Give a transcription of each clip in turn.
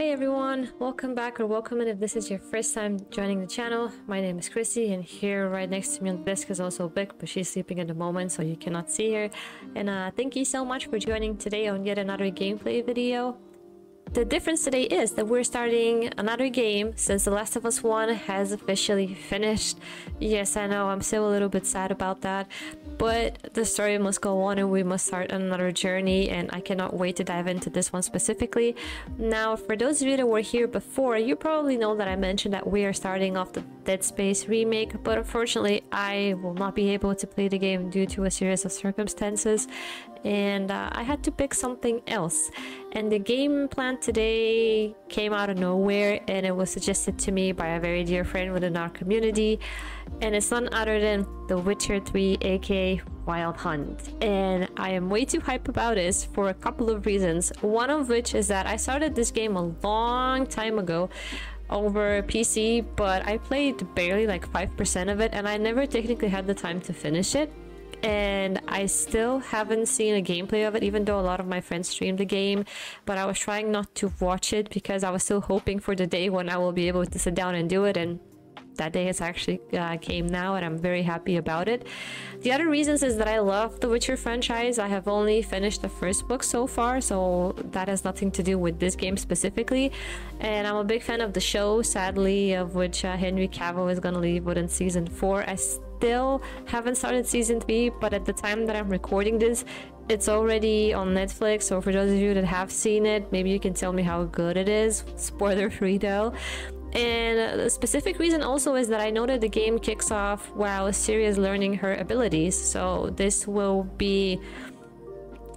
Hey everyone, welcome back or welcome in if this is your first time joining the channel. My name is Krissy and here right next to me on the desk is also Vic, but she's sleeping at the moment so you cannot see her. And uh, thank you so much for joining today on yet another gameplay video. The difference today is that we're starting another game since The Last of Us 1 has officially finished. Yes, I know, I'm still a little bit sad about that, but the story must go on and we must start another journey and I cannot wait to dive into this one specifically. Now, for those of you that were here before, you probably know that I mentioned that we are starting off the Dead Space remake, but unfortunately I will not be able to play the game due to a series of circumstances and uh, I had to pick something else. And the game plan today came out of nowhere and it was suggested to me by a very dear friend within our community. And it's none other than The Witcher 3 aka Wild Hunt. And I am way too hype about this for a couple of reasons. One of which is that I started this game a long time ago over PC, but I played barely like 5% of it and I never technically had the time to finish it. And I still haven't seen a gameplay of it even though a lot of my friends streamed the game but I was trying not to watch it because I was still hoping for the day when I will be able to sit down and do it and that day has actually uh, came now and I'm very happy about it. The other reasons is that I love the Witcher franchise. I have only finished the first book so far, so that has nothing to do with this game specifically. And I'm a big fan of the show, sadly, of which uh, Henry Cavill is going to leave within season 4. I still haven't started season 3, but at the time that I'm recording this, it's already on Netflix. So for those of you that have seen it, maybe you can tell me how good it is. Spoiler free though. And the specific reason also is that I know that the game kicks off while Ciri is learning her abilities. So this will be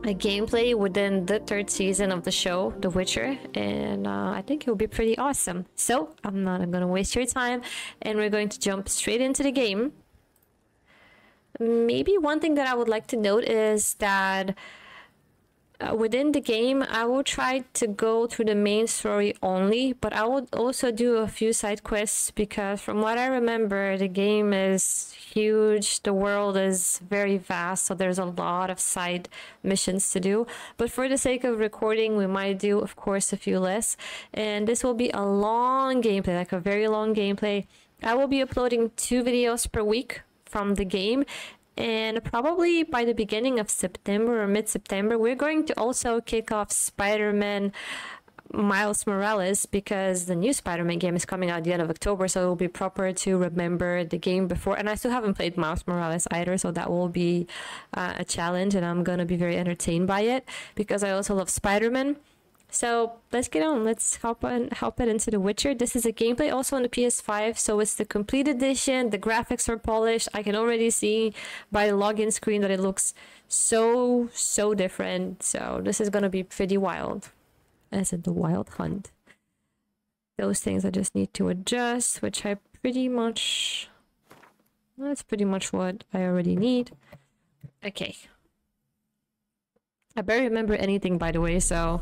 a gameplay within the third season of the show, The Witcher, and uh, I think it will be pretty awesome. So I'm not gonna waste your time, and we're going to jump straight into the game. Maybe one thing that I would like to note is that uh, within the game, I will try to go through the main story only, but I would also do a few side quests because from what I remember, the game is huge, the world is very vast, so there's a lot of side missions to do. But for the sake of recording, we might do, of course, a few less. And this will be a long gameplay, like a very long gameplay. I will be uploading two videos per week from the game and probably by the beginning of September or mid-September we're going to also kick off Spider-Man Miles Morales because the new Spider-Man game is coming out at the end of October so it will be proper to remember the game before. And I still haven't played Miles Morales either so that will be uh, a challenge and I'm gonna be very entertained by it because I also love Spider-Man so let's get on. Let's hop on, help it into The Witcher. This is a gameplay also on the PS5, so it's the complete edition. The graphics are polished. I can already see by the login screen that it looks so so different. So this is gonna be pretty wild. As in the Wild Hunt. Those things I just need to adjust, which I pretty much. That's pretty much what I already need. Okay. I barely remember anything, by the way, so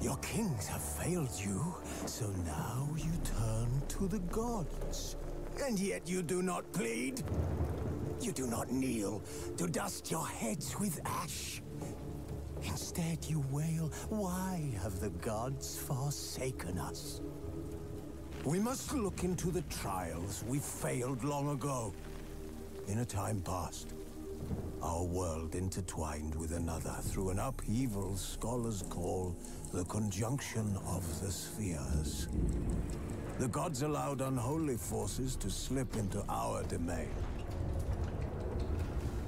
Your kings have failed you, so now you turn to the gods. And yet you do not plead. You do not kneel to dust your heads with ash. Instead you wail, why have the gods forsaken us? We must look into the trials we failed long ago. In a time past, our world intertwined with another through an upheaval scholars call the conjunction of the spheres. The gods allowed unholy forces to slip into our domain.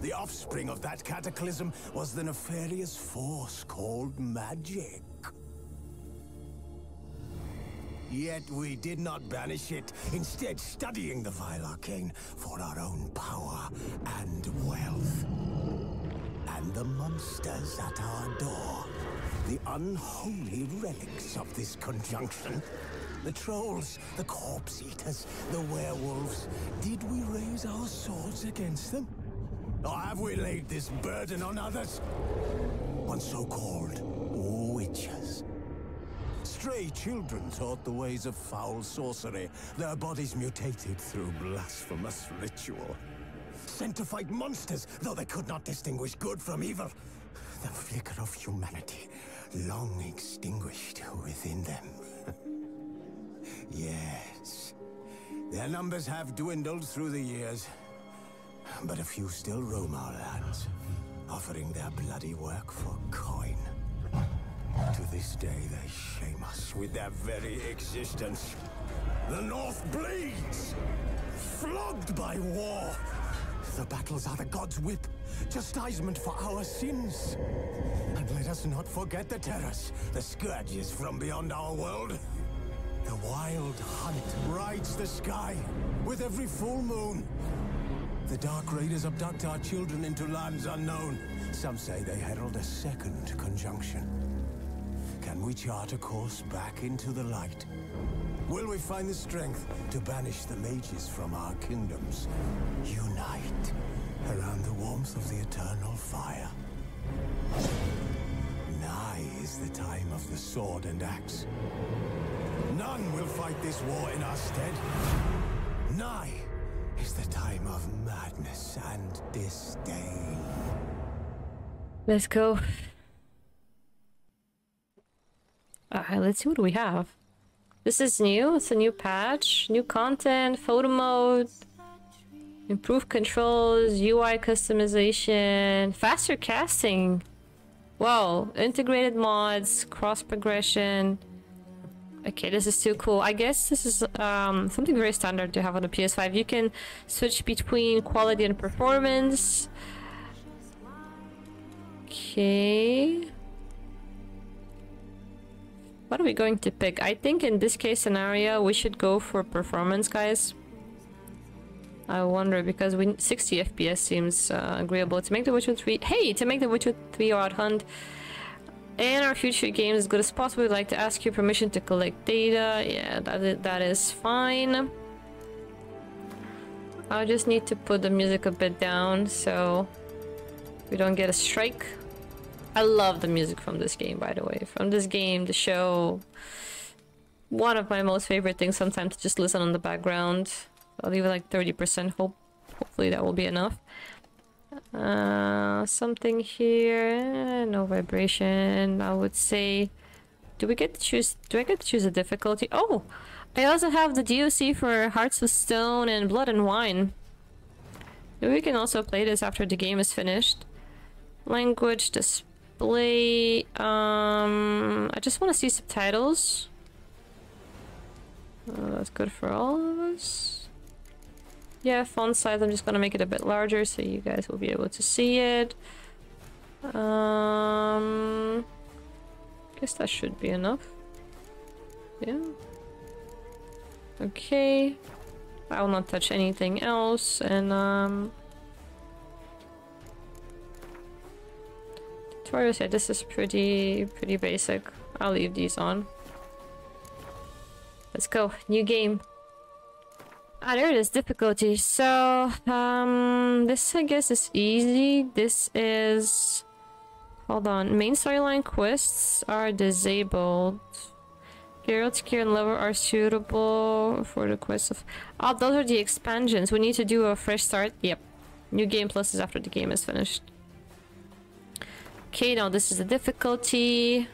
The offspring of that cataclysm was the nefarious force called magic. Yet we did not banish it, instead studying the vile arcane for our own power and wealth. And the monsters at our door, the unholy relics of this conjunction, The trolls, the corpse eaters, the werewolves. Did we raise our swords against them? Or have we laid this burden on others? On so-called witchers. Stray children taught the ways of foul sorcery, their bodies mutated through blasphemous ritual. Sent to fight monsters, though they could not distinguish good from evil. The flicker of humanity, long extinguished within them. yes, their numbers have dwindled through the years, but a few still roam our lands, offering their bloody work for coin. To this day, they shame us with their very existence. The North bleeds! Flogged by war! The battles are the God's whip, chastisement for our sins. And let us not forget the terrors, the scourges from beyond our world. The wild hunt rides the sky with every full moon. The Dark Raiders abduct our children into lands unknown. Some say they herald a second conjunction. Can we chart a course back into the light? Will we find the strength to banish the mages from our kingdoms? Unite around the warmth of the eternal fire. Nigh is the time of the sword and axe. None will fight this war in our stead. Nigh is the time of madness and disdain. Let's go. Alright, let's see what do we have. This is new. It's a new patch. New content, photo mode, improved controls, UI customization, faster casting. Wow, integrated mods, cross progression. Okay, this is too cool. I guess this is um, something very standard to have on the PS5. You can switch between quality and performance. Okay. What are we going to pick? I think in this case scenario, we should go for performance, guys. I wonder, because we 60 FPS seems uh, agreeable. To make the Witcher 3... Hey! To make the Witcher 3 Wild Hunt and our future games as good as possible, we'd like to ask your permission to collect data. Yeah, that is, that is fine. I just need to put the music a bit down so we don't get a strike. I love the music from this game, by the way. From this game, the show. One of my most favorite things sometimes to just listen on the background. I'll leave it like 30%. Hope, hopefully that will be enough. Uh, something here. No vibration. I would say... Do we get to choose... Do I get to choose a difficulty? Oh! I also have the DLC for Hearts of Stone and Blood and Wine. We can also play this after the game is finished. Language, display display. Um, I just want to see subtitles. Uh, that's good for all of us. Yeah, font size, I'm just gonna make it a bit larger so you guys will be able to see it. Um, guess that should be enough. Yeah. Okay. I will not touch anything else and um Tutorials, yeah, this is pretty, pretty basic. I'll leave these on. Let's go. New game. Ah, there it is. Difficulty. So, um, this I guess is easy. This is... Hold on. Main storyline quests are disabled. Geralt's gear and level are suitable for the quest of... Oh, those are the expansions. We need to do a fresh start. Yep. New game plus is after the game is finished. Okay, now this is the difficulty.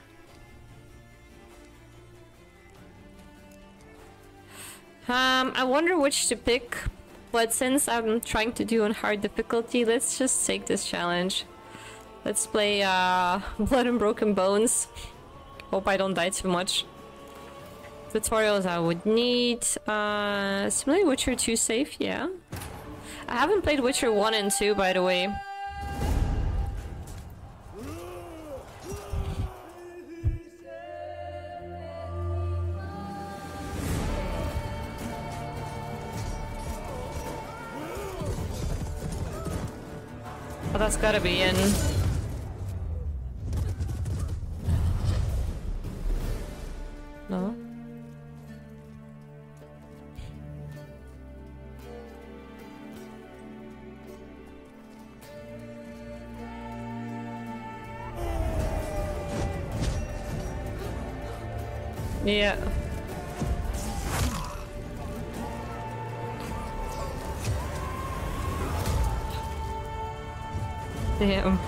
Um, I wonder which to pick, but since I'm trying to do on hard difficulty, let's just take this challenge. Let's play uh, Blood and Broken Bones. Hope I don't die too much. Tutorials I would need. Uh, similarly Witcher 2 safe, yeah. I haven't played Witcher 1 and 2, by the way. Well, that's gotta be in. No? Yeah. Damn.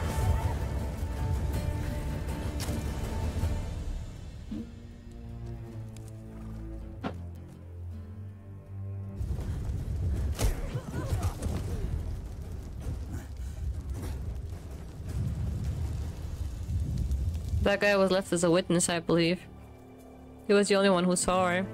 That guy was left as a witness, I believe. He was the only one who saw her.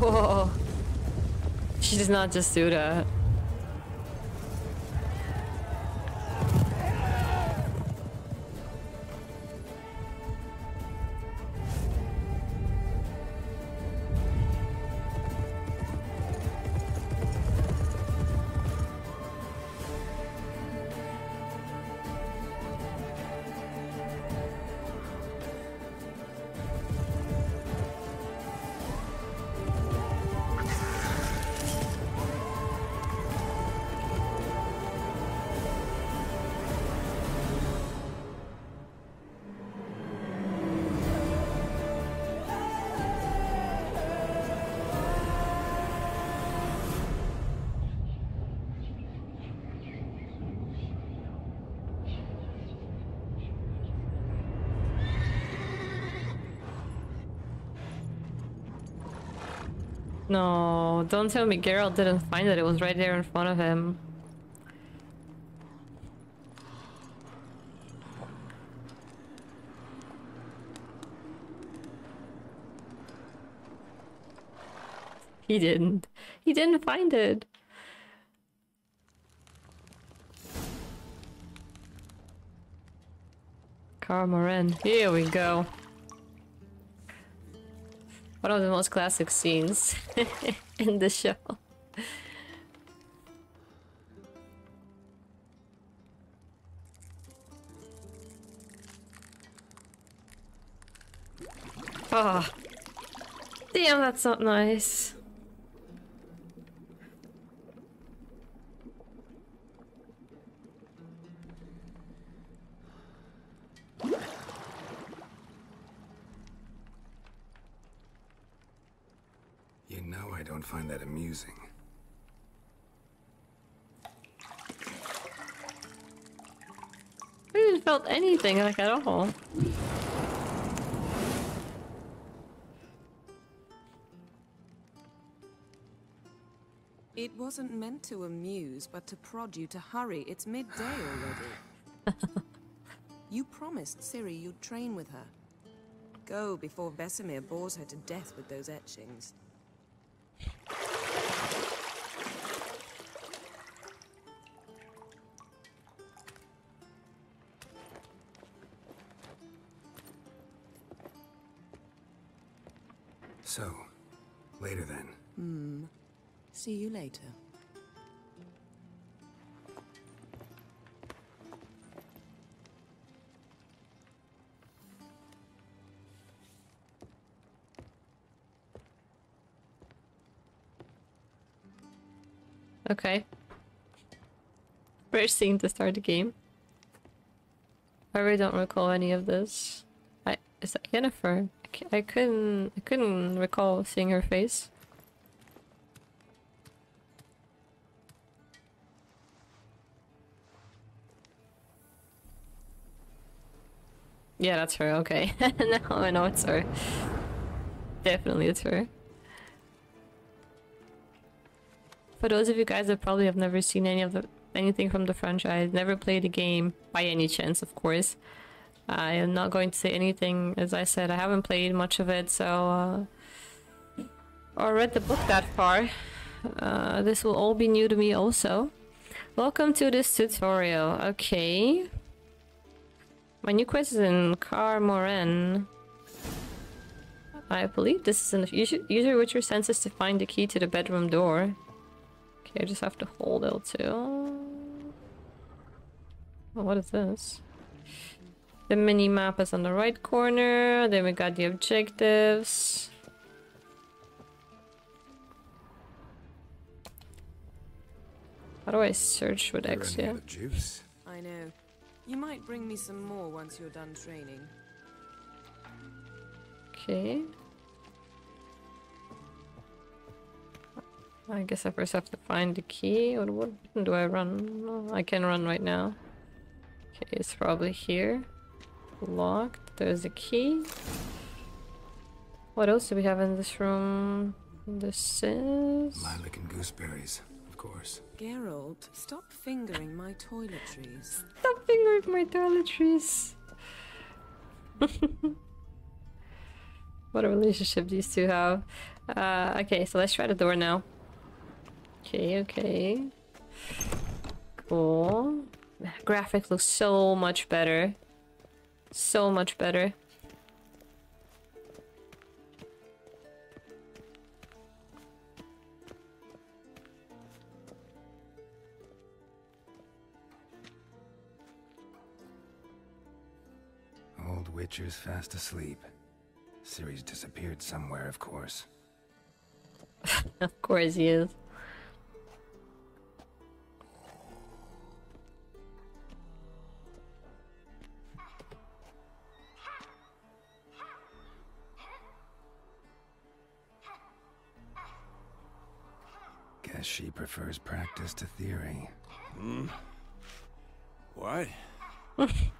She does not just do that. No, don't tell me Geralt didn't find it. It was right there in front of him. He didn't. He didn't find it. Kaer Morhen. Here we go. One of the most classic scenes in the show. Ah. Damn, that's not nice. You know I don't find that amusing. I didn't felt anything like at all. It wasn't meant to amuse, but to prod you to hurry. It's midday already. you promised Ciri you'd train with her. Go before Vesemir bores her to death with those etchings. Later. Okay. First scene to start the game. I really don't recall any of this. I is that Yennefer? I couldn't I couldn't recall seeing her face. Yeah, that's her. Okay, I know it's her. Definitely, it's her. For those of you guys that probably have never seen any of the anything from the franchise. Never played the game by any chance, of course. I am not going to say anything. As I said, I haven't played much of it, so uh, or read the book that far. Uh, this will all be new to me also. Welcome to this tutorial. Okay. My new quest is in Kaer Morhen. I believe this is in the use, use your Witcher senses to find the key to the bedroom door. Okay, I just have to hold L2. Oh, what is this? The mini map is on the right corner. Then we got the objectives. How do I search with X? Yeah. in need of juice. I know. You might bring me some more once you're done training. Okay. I guess I first have to find the key. What, what button do I run? I can run right now. Okay, it's probably here. Locked. There's the key. What else do we have in this room? This is... Lilac and gooseberries, of course. Geralt, stop fingering my toiletries. Stop fingering my toiletries. what a relationship these two have. Uh, okay, so let's try the door now. Okay, okay. Cool. Graphic looks so much better. So much better. Witcher's fast asleep. Ciri's disappeared somewhere, of course. Of course he is. Guess she prefers practice to theory. Hmm? What?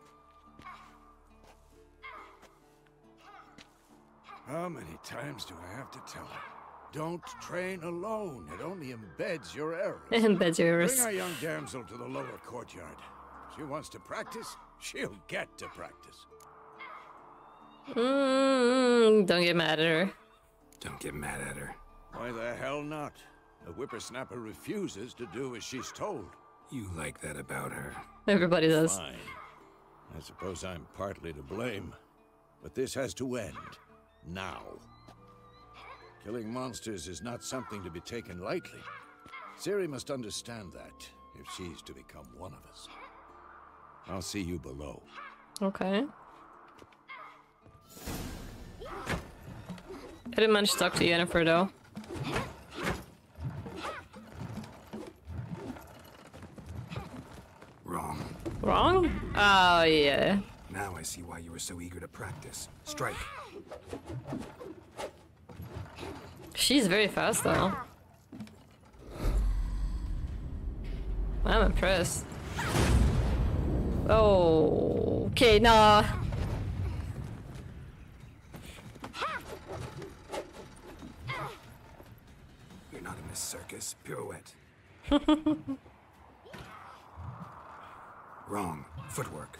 How many times do I have to tell her? Don't train alone. It only embeds your errors. Embeds your errors. Bring errors. our young damsel to the lower courtyard. She wants to practice, she'll get to practice. Mm, don't get mad at her. Don't get mad at her. Why the hell not? The whippersnapper refuses to do as she's told. You like that about her. Everybody does. Fine. I suppose I'm partly to blame. But this has to end. Now. Killing monsters is not something to be taken lightly. Ciri must understand that, if she's to become one of us. I'll see you below. Okay. I didn't manage to talk to Yennefer though. Wrong. Wrong? Oh yeah. Now I see why you were so eager to practice. Strike. She's very fast though. I'm impressed. Oh, okay, nah. You're not in this circus. Pirouette. Wrong. Footwork.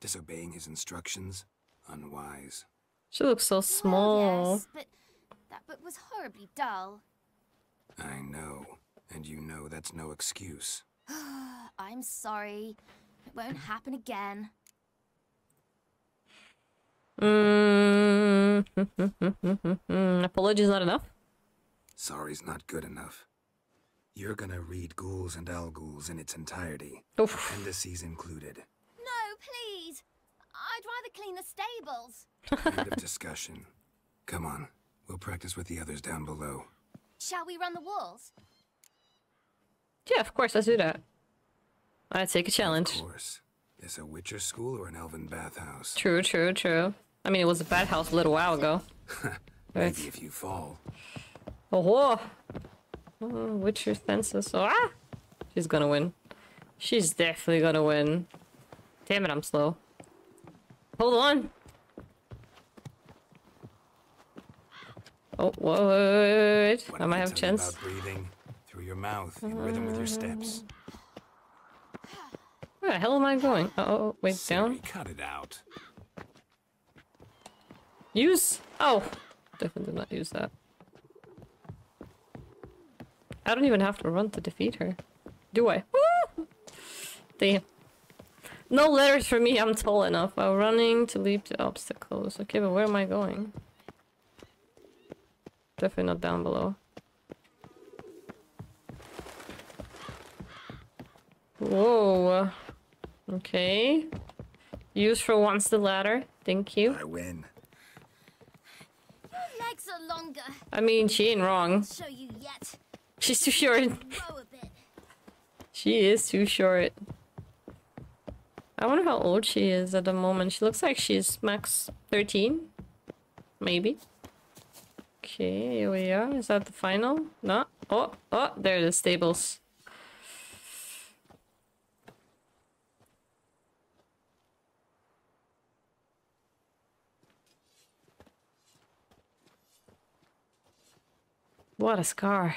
Disobeying his instructions? Unwise. she looks so Well, small. yes, but that book was horribly dull. I know. And you know that's no excuse. I'm sorry. It won't happen again. Mm, apology is not enough. Sorry's not good enough. You're gonna read Ghouls and Alghouls in its entirety, Oof. appendices included. No, please. I'd rather clean the stables. End of discussion. Come on, we'll practice with the others down below. Shall we run the walls? Yeah, of course, let's do that. I take a challenge. Of course. This a Witcher school or an elven bathhouse? True, true, true. I mean, it was a bad house a little while ago. Right. Maybe if you fall. Oh, whoa. Oh, Witcher fences. Oh, ah! She's gonna win. She's definitely gonna win. Damn it, I'm slow. Hold on. Oh, whoa, wait, wait, wait. What I might have a chance. About breathing through your mouth in rhythm with your uh, steps. Where the hell am I going? Oh, oh, wait, down. Ciri, cut it out. Use. Oh, definitely did not use that. I don't even have to run to defeat her. Do I? Woo! Damn. No letters for me, I'm tall enough. I'm running to leap the obstacles. Okay, but where am I going? Definitely not down below. Whoa. Okay. Use for once the ladder. Thank you. I win. Your legs are longer. I mean, she ain't wrong. Show you yet. She's too short. Grow a bit. She is too short. I wonder how old she is at the moment. She looks like she's max 13. Maybe. Okay, here we are. Is that the final? No. Oh, oh, there are the stables. What a scar.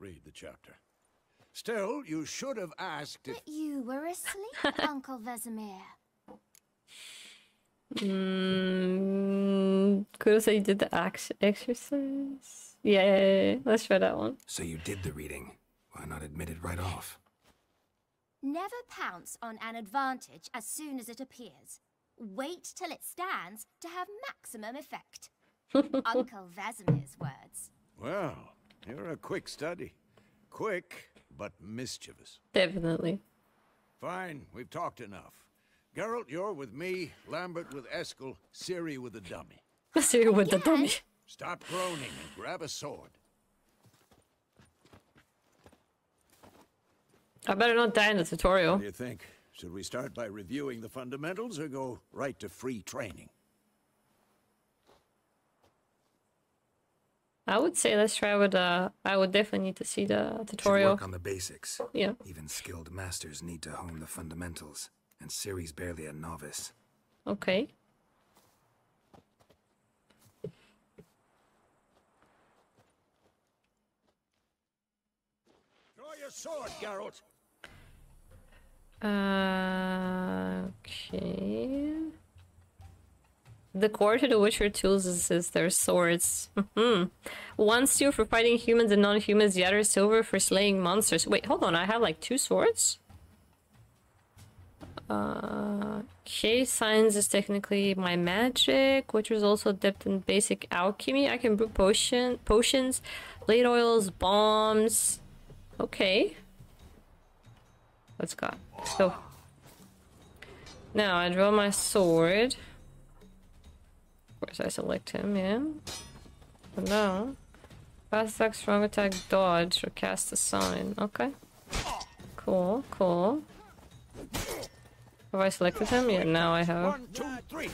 read the chapter. Still, you should have asked if... But you were asleep, Uncle Vesemir. Mm, could say you did the ax- exercise. Yeah, yeah, yeah, yeah. let's try that one. So you did the reading. Why not admit it right off? Never pounce on an advantage as soon as it appears. Wait till it stands to have maximum effect. Uncle Vesemir's words. Well, you're a quick study. Quick, but mischievous. Definitely. Fine, we've talked enough. Geralt, you're with me, Lambert with Eskel, Ciri with the dummy. You with the dummy. Stop groaning and grab a sword. I better not die in the tutorial. What do you think? Should we start by reviewing the fundamentals or go right to free training? I would say let's try with uh I would definitely need to see the Should tutorial. work on the basics. Yeah. Even skilled masters need to hone the fundamentals, and Ciri's barely a novice. Okay. Draw your sword, Geralt! Uh, okay. The core to the Witcher tools is, is their swords. Mhm. One steel for fighting humans and non-humans, the other silver for slaying monsters. Wait, hold on, I have like two swords? Uh, okay, science is technically my magic, which was also adept in basic alchemy. I can brew potion, potions, blade oils, bombs. Okay. Let's go. Let's go. Now I draw my sword. Of course I select him, yeah. And now, fast attack, strong attack, dodge, or cast a sign. Okay. Cool, cool. Have I selected him? Yeah, now I have. One, two, three!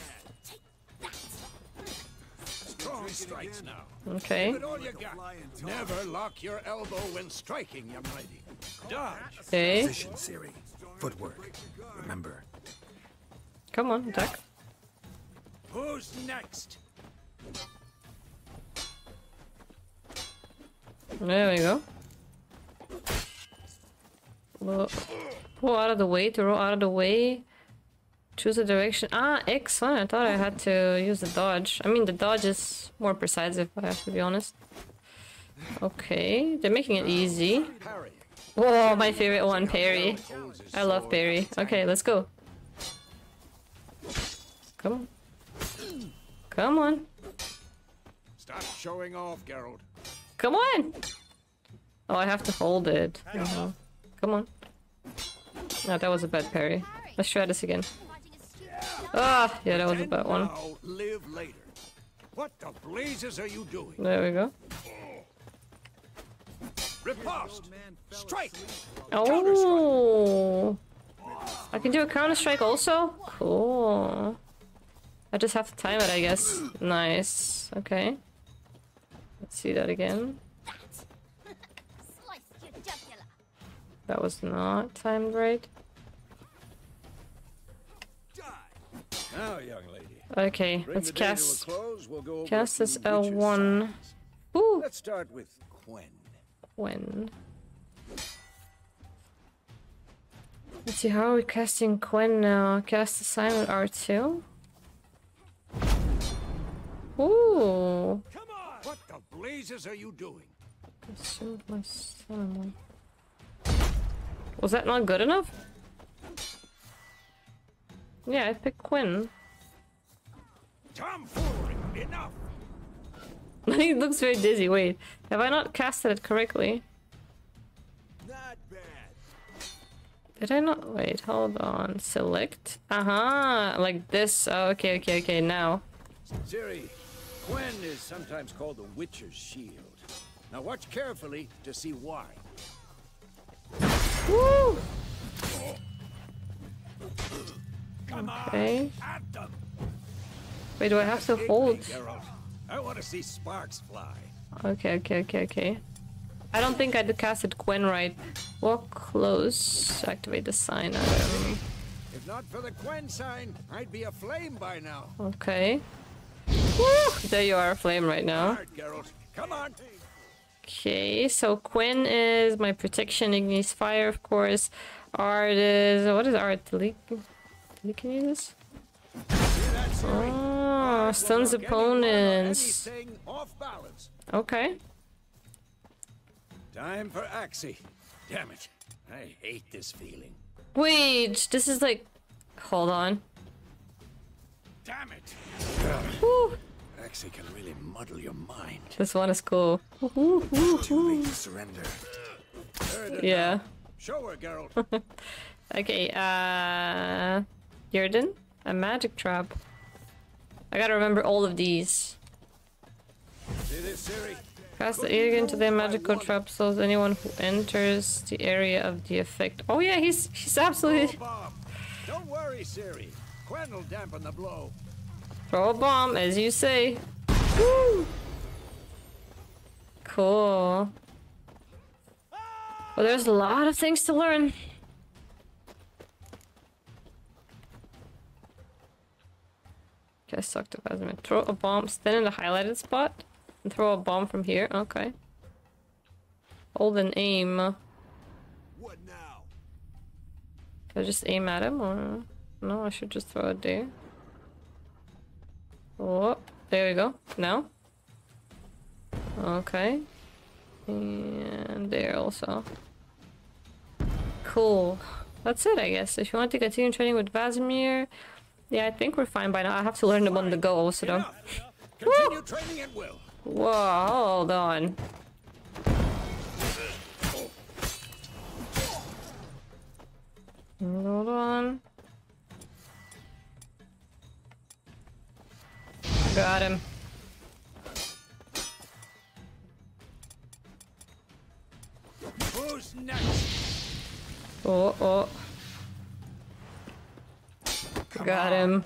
Strong strikes now. Okay. Give it all you got. Never lock your elbow when striking, young lady. Dodge. Okay. Position, Ciri. Footwork. Remember, Come on, attack. Who's next? There we go. Roll out of the way to roll out of the way. Choose a direction. Ah, X. Huh? I thought I had to use the dodge. I mean, the dodge is more precise if I have to be honest. Okay, they're making it easy. Whoa, my favorite one, parry. I love parry. Okay, let's go. Come on. Come on. Stop showing off, Geralt. Come on! Oh, I have to hold it. Uh-huh. Come on. No, that was a bad parry. Let's try this again. Fighting a stupid Ah, yeah, that was a bad one. Live later. What the blazes are you doing? There we go. Riposte! Strike! Oh! I can do a counter strike also? Cool. I just have to time it, I guess. Nice. Okay. Let's see that again. slice your jugular. That was not timed right. Now, young lady. Okay, Bring let's the day to a cast close. We'll cast this L1. signs. Ooh, Let's start with Quen. Quen. Let's see, how are we casting Quen now? Cast assignment R2? Ooh. Come on! What the blazes are you doing? I Consumed my summon. Was that not good enough? Yeah, I picked Quen. Tomfoolery! Enough! he looks very dizzy. Wait, have I not casted it correctly? Not bad. Did I not? Wait, hold on. Select. Uh-huh. like this. Oh, okay, okay, okay. Now. Ciri, Quen is sometimes called the Witcher's Shield. Now watch carefully to see why. Woo! Come Okay. on! Wait, do I have to hold? I want to see sparks fly. Okay, okay, okay, okay. I don't think I casted Quen right. Walk close. Activate the sign. If not for the Quen sign, I'd be aflame by now. Okay. Woo! There you are, flame right now. Hard, Geralt. Come on! Okay, so Quen is my protection, Ignis Fire, of course. Aard is. What is Aard? Delete. Telekinesis? See ah, that, Ciri? Oh, stuns knock anyone or opponents. anything off balance. Okay. Time for Axii. Damn it. I hate this feeling. Wait, this is like. Hold on. Damn it. Woo! Axii can really muddle your mind. This one is cool. Woo, woo, too woo. late to surrender. Yeah. Show her, Geralt. Okay, uh. Yrden? A magic trap. I gotta remember all of these. Ciri? Cast the alien into their magical trap so anyone who enters the area of the effect. Oh yeah, he's he's absolutely. Don't worry, Ciri. Quen will dampen the blow. Throw a bomb as you say. Woo! Cool. Well, there's a lot of things to learn. Just suck to Casimir. Throw a bomb, stand in the highlighted spot, and throw a bomb from here. Okay. Hold and aim. What now? Should I just aim at him or no? I should just throw it there. Oh, there we go. Now. Okay. And there also. Cool. That's it, I guess. If you want to continue training with Vesemir, yeah, I think we're fine by now. I have to learn them on the go also though. Enough. Continue training at will. Whoa, hold on. Hold on. Got him. Who's next? Oh, oh. Got him.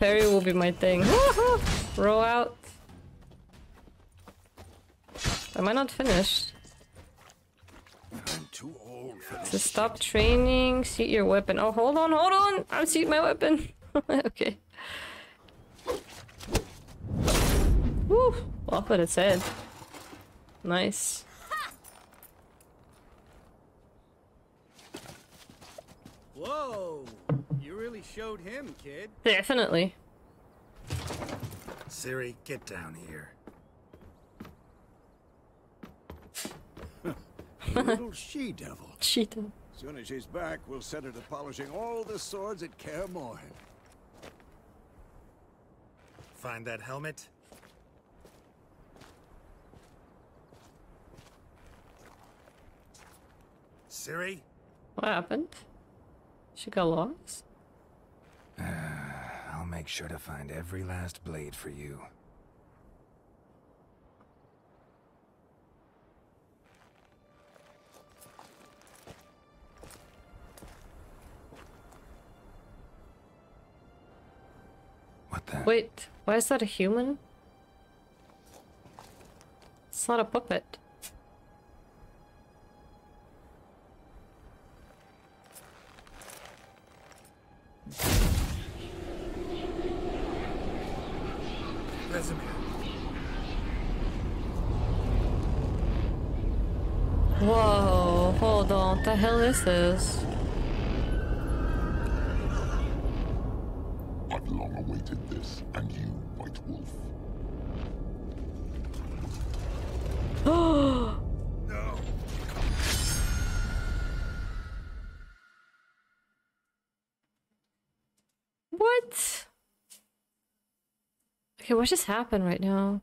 Perry will be my thing. Roll out. Am I not finished? I'm too old for this. So stop training, seat your weapon. Oh, hold on, hold on! I'll seat my weapon. okay. Woo! Off at its head. Nice. Whoa! You really showed him, kid. Definitely. Ciri, get down here. Little she-devil. Cheetah. Soon as she's back, we'll set her to polishing all the swords at Kaer Morhen. Find that helmet? Ciri? What happened? She got lost? I'll make sure to find every last blade for you. What the? Wait, why is that a human? It's not a puppet. Vesemir. Whoa, hold on, what the hell is this? What just happened right now?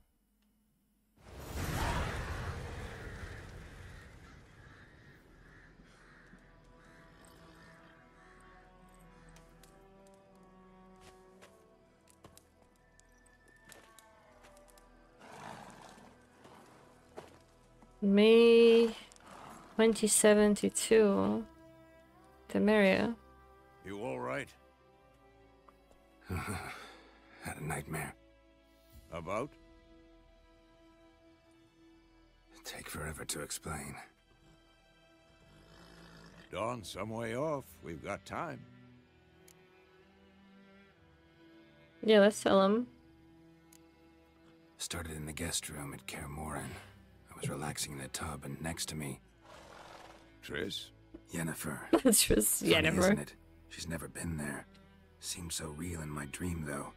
May 2072. Temeria. You all right? Had a nightmare. About? Take forever to explain. Dawn some way off. We've got time. Yeah, let's tell him. Started in the guest room at Kaer Morhen. I was relaxing in the tub, and next to me, Triss? Yennefer. That's just Funny, Yennefer. isn't it? She's never been there. Seemed so real in my dream, though.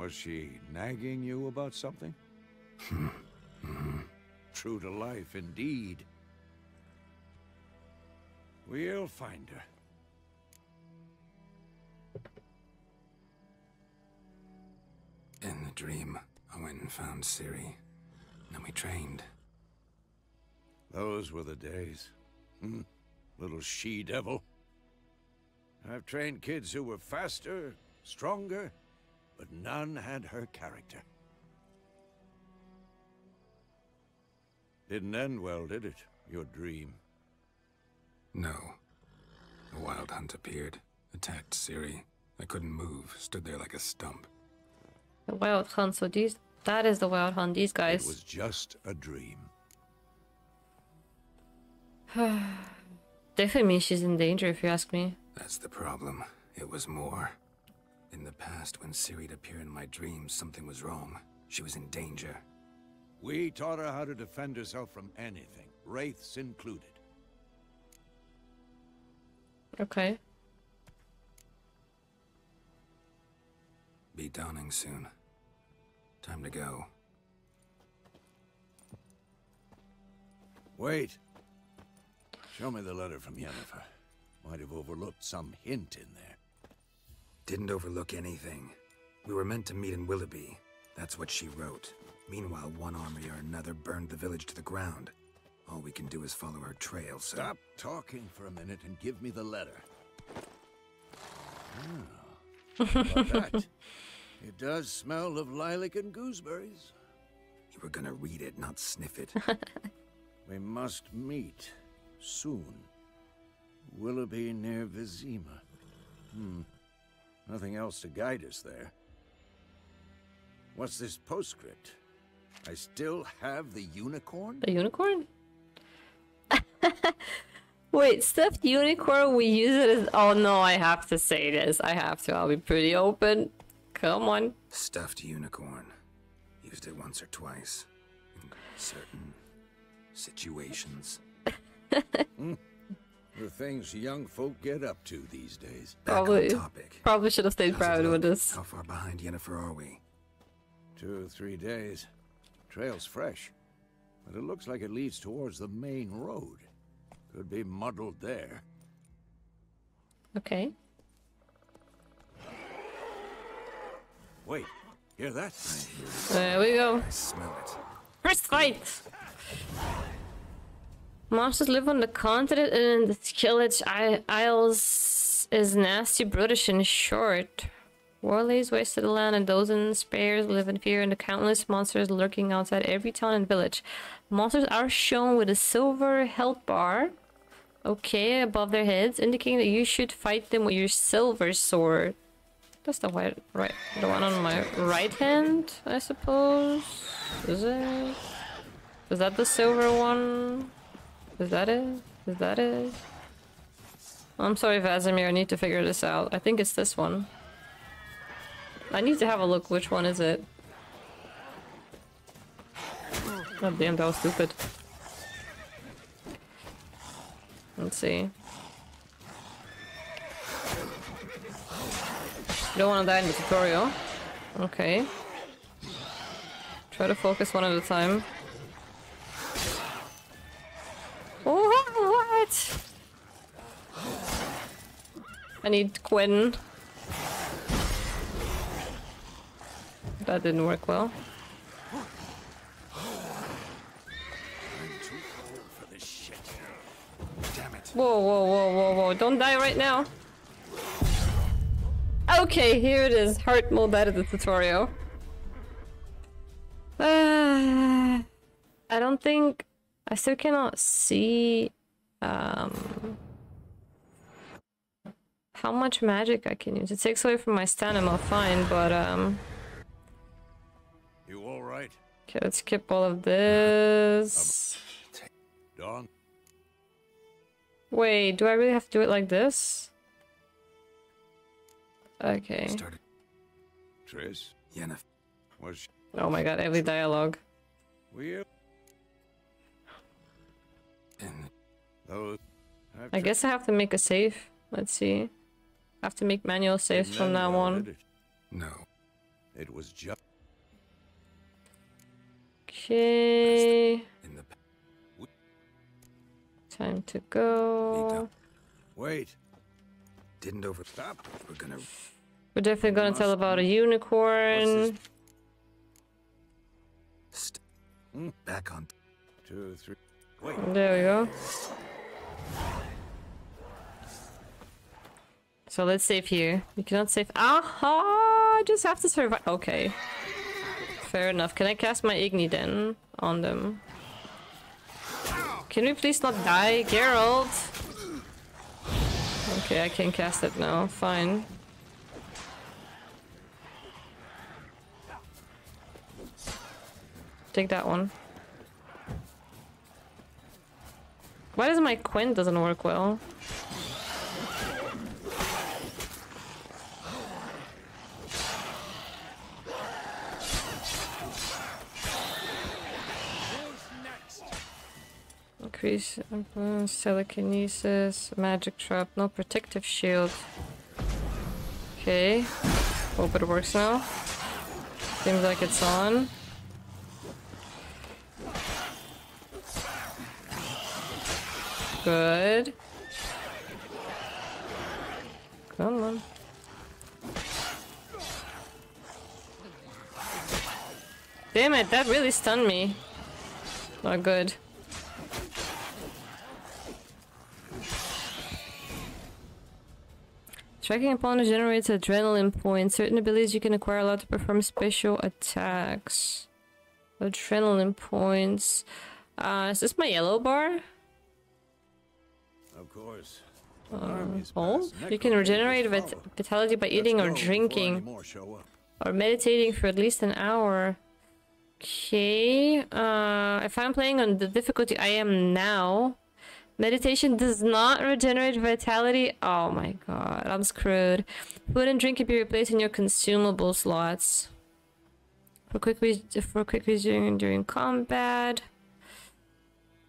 Was she nagging you about something? True to life, indeed. We'll find her. In the dream, I went and found Ciri. Then we trained. Those were the days. Hmm. Little she-devil. I've trained kids who were faster, stronger, but none had her character. Didn't end well, did it? Your dream. No. A wild hunt appeared, attacked Ciri. I couldn't move, stood there like a stump. The Wild Hunt. So these, that is the Wild Hunt. These guys. It was just a dream. Definitely means she's in danger, if you ask me. That's the problem. It was more. In the past, when Ciri'd appear in my dreams, something was wrong. She was in danger. We taught her how to defend herself from anything, wraiths included. Okay. Be dawning soon. Time to go. Wait. Show me the letter from Yennefer. Might have overlooked some hint in there. Didn't overlook anything. We were meant to meet in Willoughby. That's what she wrote. Meanwhile, one army or another burned the village to the ground. All we can do is follow her trail, so... Stop talking for a minute and give me the letter. How about that? It does smell of lilac and gooseberries. You were gonna read it, not sniff it. We must meet soon. Willoughby near Vizima. Hmm. Nothing else to guide us there. What's this postscript? I still have the unicorn? A unicorn? Wait, stuffed unicorn, we use it as. Oh no, I have to say this. I have to. I'll be pretty open. Come on. Stuffed unicorn. Used it once or twice. In certain situations. The things young folk get up to these days. Probably. Probably should have stayed How's private with this. How far behind Yennefer are we? Two or three days. Trail's fresh. But it looks like it leads towards the main road. Could be muddled there. Okay. Wait, hear that? There we go. I smell it. First fight! Monsters live on the continent and in the Skellige Isles is nasty, brutish, and short. Warlays wasted the land and dozens spares live in fear and the countless monsters lurking outside every town and village. Monsters are shown with a silver health bar, okay, above their heads, indicating that you should fight them with your silver sword. That's the white, right, the one on my right hand, I suppose. Is it? Is that the silver one? Is that it? Is that it? I'm sorry, Vesemir. I need to figure this out. I think it's this one. I need to have a look. Which one is it? Oh damn, that was stupid. Let's see. Don't want to die in the tutorial. Okay. Try to focus one at a time. What? I need Quen. That didn't work well. Whoa, whoa, whoa, whoa, whoa. Don't die right now. Okay, here it is. Heart mode out of the tutorial. Uh, I don't think... I still cannot see... Um, how much magic I can use. It takes away from my stamina, fine, but... um. You all right? Okay, let's skip all of this. Dawn? Wait, do I really have to do it like this? Okay. Started. Triss? Yennefer. Was Oh my god, every dialogue. we And those? I guess I have to make a save. Let's see. I have to make manual saves from now on. no. It was just Okay. In the Time to go. wait. didn't overstop. We're gonna We're definitely gonna tell about a unicorn. Hmm. back on. Two, three. Wait. There we go. So let's save here. We cannot save. Aha! I just have to survive. Okay. Fair enough. Can I cast my Igni then on them? Can we please not die, Geralt? Okay, I can cast it now. Fine. Take that one. Why does my Quen doesn't work well? Increase telekinesis, magic trap, no protective shield. Okay. Hope it works now. Seems like it's on. Good. Come on. Damn it, that really stunned me. Not good. Striking opponent generates adrenaline points. Certain abilities you can acquire allow to perform special attacks. Adrenaline points. Uh, is this my yellow bar? Of course. Oh, you can regenerate vit vitality by eating or drinking More show up. or meditating for at least an hour. Okay. Uh, if I'm playing on the difficulty I am now, meditation does not regenerate vitality. Oh my god, I'm screwed. Food and drink can be replaced in your consumable slots. For quick for quick regeneration during combat.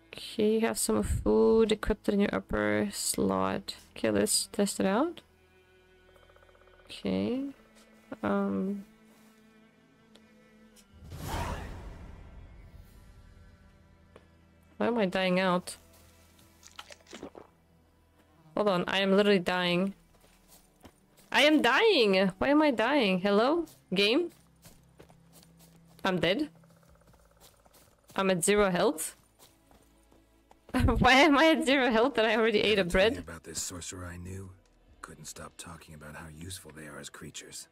Okay, you have some food equipped in your upper slot. Okay, let's test it out. Okay. Um. Why am I dying out? Hold on, I am literally dying. I am dying! Why am I dying? Hello? Game? I'm dead? I'm at zero health? Why am I at zero health and I already ate a bread? About this sorcerer I knew, couldn't stop talking about how useful they are as creatures.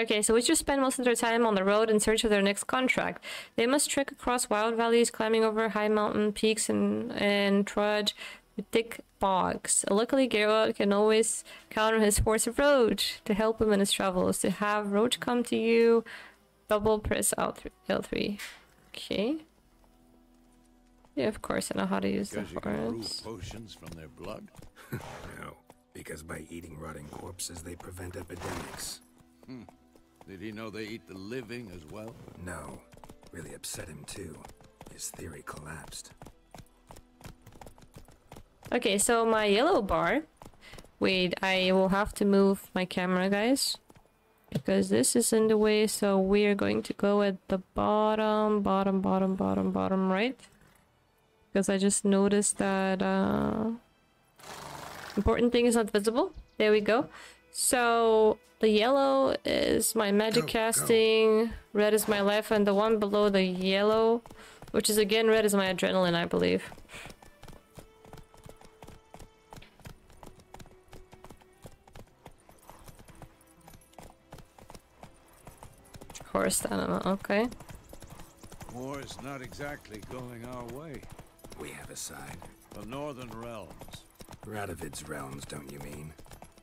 Okay, so Witchers spend most of their time on the road in search of their next contract. They must trek across wild valleys, climbing over high mountain peaks, and, and trudge through thick bogs. Luckily, Geralt can always count on his horse Roach to help him in his travels. To have Roach come to you, double press L3. L3. Okay. Yeah, of course, I know how to use the Because you can brew horse. potions from their blood? No, because by eating rotting corpses, they prevent epidemics. Hmm. Did he know they eat the living as well? No, really upset him too. His theory collapsed. Okay, so my yellow bar. Wait, I will have to move my camera, guys. Because this is in the way, so we are going to go at the bottom, bottom, bottom, bottom, bottom right. Because I just noticed that uh, important thing is not visible. There we go. So the yellow is my magic Go, go. casting, red is my life, and the one below the yellow, which is again red, is my adrenaline, I believe. Horse stamina, okay. War is not exactly going our way. We have a side. The Northern Realms. Radovid's realms, don't you mean?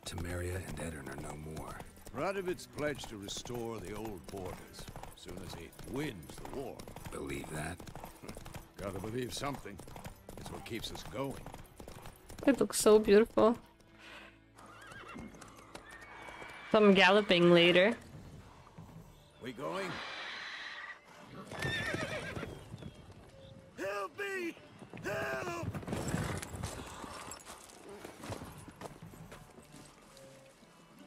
Temeria and Aedirn are no more. Radovid's pledged to restore the old borders as soon as he wins the war. Believe that? Gotta believe something. It's what keeps us going. It looks so beautiful. Some galloping later. We going? Help me! Help!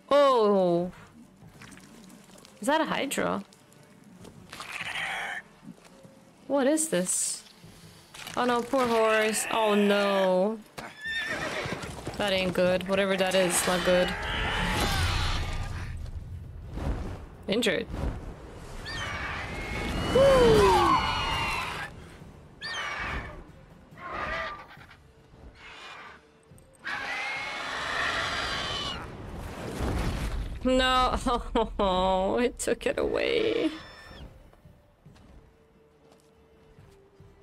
Oh! Is that a Hydra? What is this? Oh no, poor horse. Oh no. That ain't good. Whatever that is, not good. Injured. No, oh, it took it away.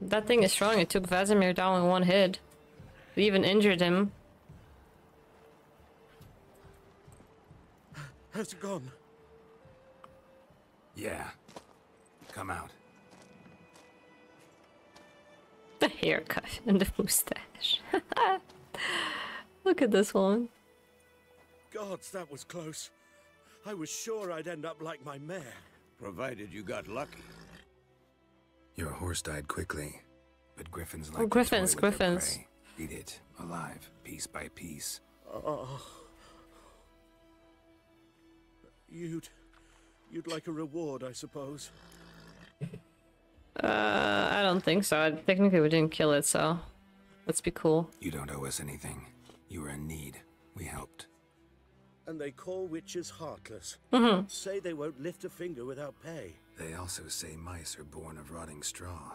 That thing is strong. It took Vesemir down in one hit. It even injured him. How's it gone? Yeah. Come out. The haircut and the mustache. Look at this one. Gods, that was close. I was sure I'd end up like my mare. Provided you got lucky. Your horse died quickly, but griffins oh, like Oh, to griffins, toy with their griffins. prey. Eat it alive, piece by piece. Oh. You'd... You'd like a reward, I suppose. Uh, I don't think so. Technically, we didn't kill it, so let's be cool. You don't owe us anything. You were in need. We helped. And they call witches heartless. Mm-hmm. Say they won't lift a finger without pay. They also say mice are born of rotting straw.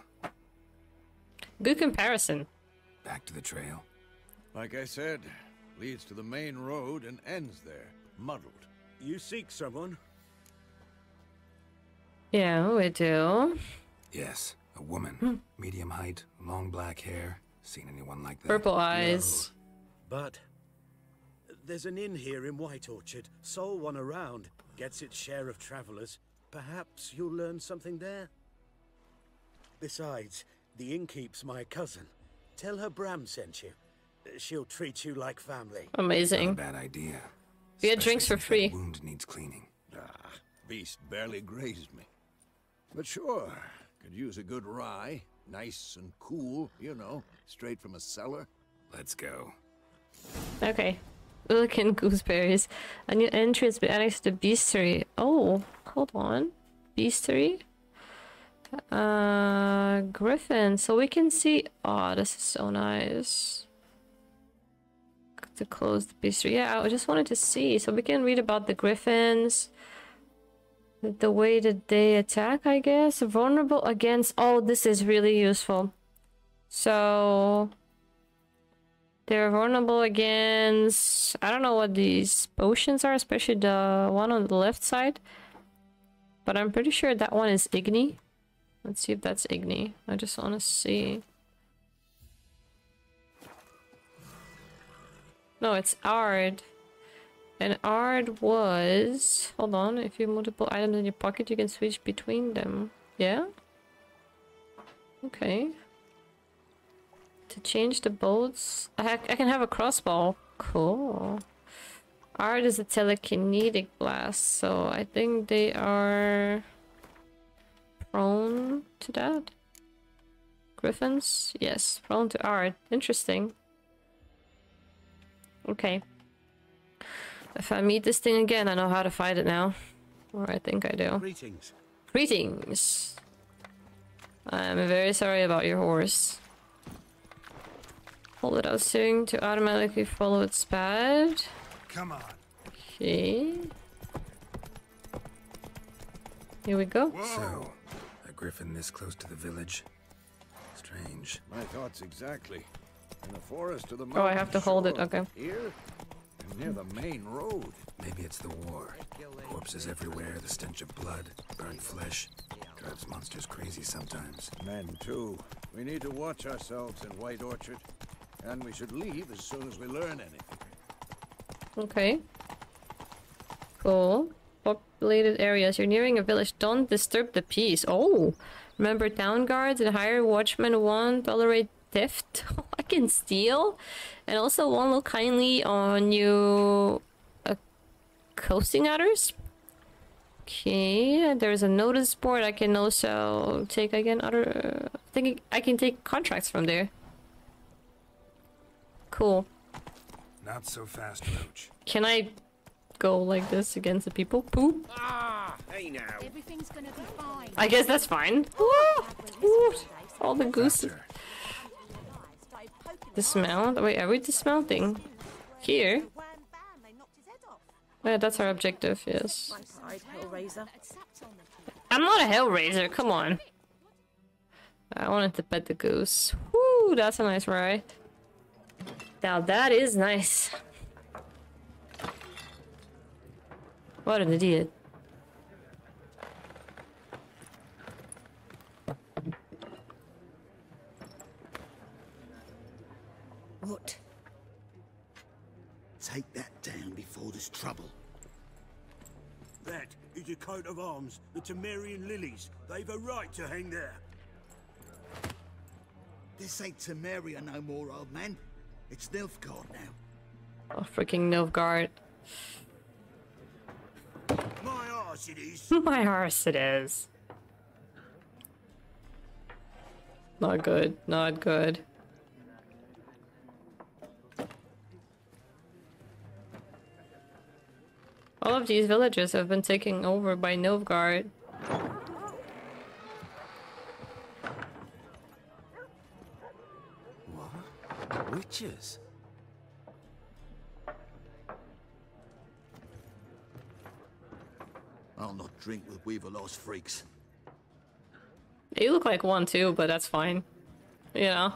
Good comparison. Back to the trail. Like I said, leads to the main road and ends there, muddled. You seek someone? Yeah, we do. Yes, a woman. Hmm. Medium height, long black hair. Seen anyone like that? Purple eyes. But... There's an inn here in White Orchard. Sole one around. Gets its share of travelers. Perhaps you'll learn something there. Besides, the innkeep's my cousin. Tell her Bram sent you. She'll treat you like family. Not a Amazing. bad idea. We had drinks for since that free. wound needs cleaning. Ah, beast barely grazed me. But sure, could use a good rye. Nice and cool, you know, straight from a cellar. Let's go. Okay. Looking gooseberries. A new entry has been added to the bestiary. Oh, hold on. Bestiary? Uh, Griffin. So we can see. Oh, this is so nice. To close the bestiary. Yeah, I just wanted to see. So we can read about the Griffins. The- way that they attack, I guess. Vulnerable against. Oh, this is really useful. So. They're vulnerable against... I don't know what these potions are, especially the one on the left side. But I'm pretty sure that one is Igni. Let's see if that's Igni. I just want to see. No, it's Aard. And Aard was... Hold on, if you have multiple items in your pocket, you can switch between them. Yeah? Okay. To change the bolts, I, I can have a crossbow. Cool. Aard is a telekinetic blast, so I think they are prone to that. Griffins? Yes, prone to Aard. Interesting. Okay. If I meet this thing again, I know how to fight it now. Or I think I do. Greetings. Greetings. I'm very sorry about your horse. Hold it out soon to automatically follow its pad. Come on. Okay. Here we go. So, a griffin this close to the village? Strange. My thoughts exactly. In the forest of the Oh, I have to hold it, okay. Here? And near the main road. Maybe it's the war. Corpses everywhere, the stench of blood, burnt flesh. Drives monsters crazy sometimes. Men, too. We need to watch ourselves in White Orchard. And we should leave as soon as we learn anything. Okay. Cool. Populated areas. You're nearing a village. Don't disturb the peace. Oh! Remember town guards and hire watchmen won't tolerate theft. I can steal. And also won't look kindly on you uh, coasting others. Okay, there's a notice board. I can also take again other. I think I can take contracts from there. Cool. Not so fast, Roach. Can I go like this against the people? Poop. Ah, hey now. Everything's gonna be fine. I guess that's fine. Ooh, ooh, all the gooses. Dismount. Wait, are we dismounting? Here? Yeah, that's our objective, yes. I'm not a Hellraiser, come on. I wanted to pet the goose. Woo, that's a nice ride. Now that is nice. What an idiot. What? Take that down before there's trouble. That is a coat of arms, the Temerian lilies. They've a right to hang there. This ain't Temeria no more, old man. It's Nilfgaard now. Oh, freaking Nilfgaard. My arse it is. My arse it is. Not good, not good. All of these villages have been taken over by Nilfgaard. What? Witches? I'll not drink with Weaverlost freaks. You look like one too, but that's fine. You know.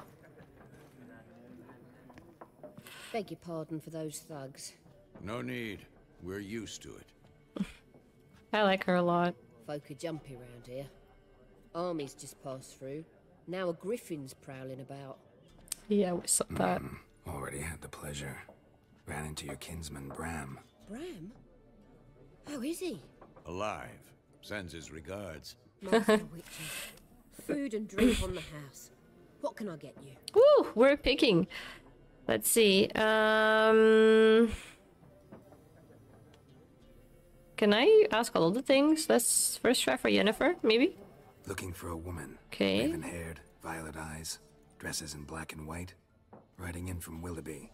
Beg your pardon for those thugs. No need. We're used to it. I like her a lot. Folk are jumpy round here. Armies just passed through. Now a griffin's prowling about. Yeah, we saw that. Already had the pleasure. Ran into your kinsman, Bram. Bram? How is he? Alive. Sends his regards. Master Witcher. Food and drink on the house. What can I get you? Woo, we're picking. Let's see. Um, can I ask all the things? Let's first try for Yennefer, maybe. Looking for a woman. Okay. Raven haired, violet eyes, dresses in black and white. Riding in from Willoughby.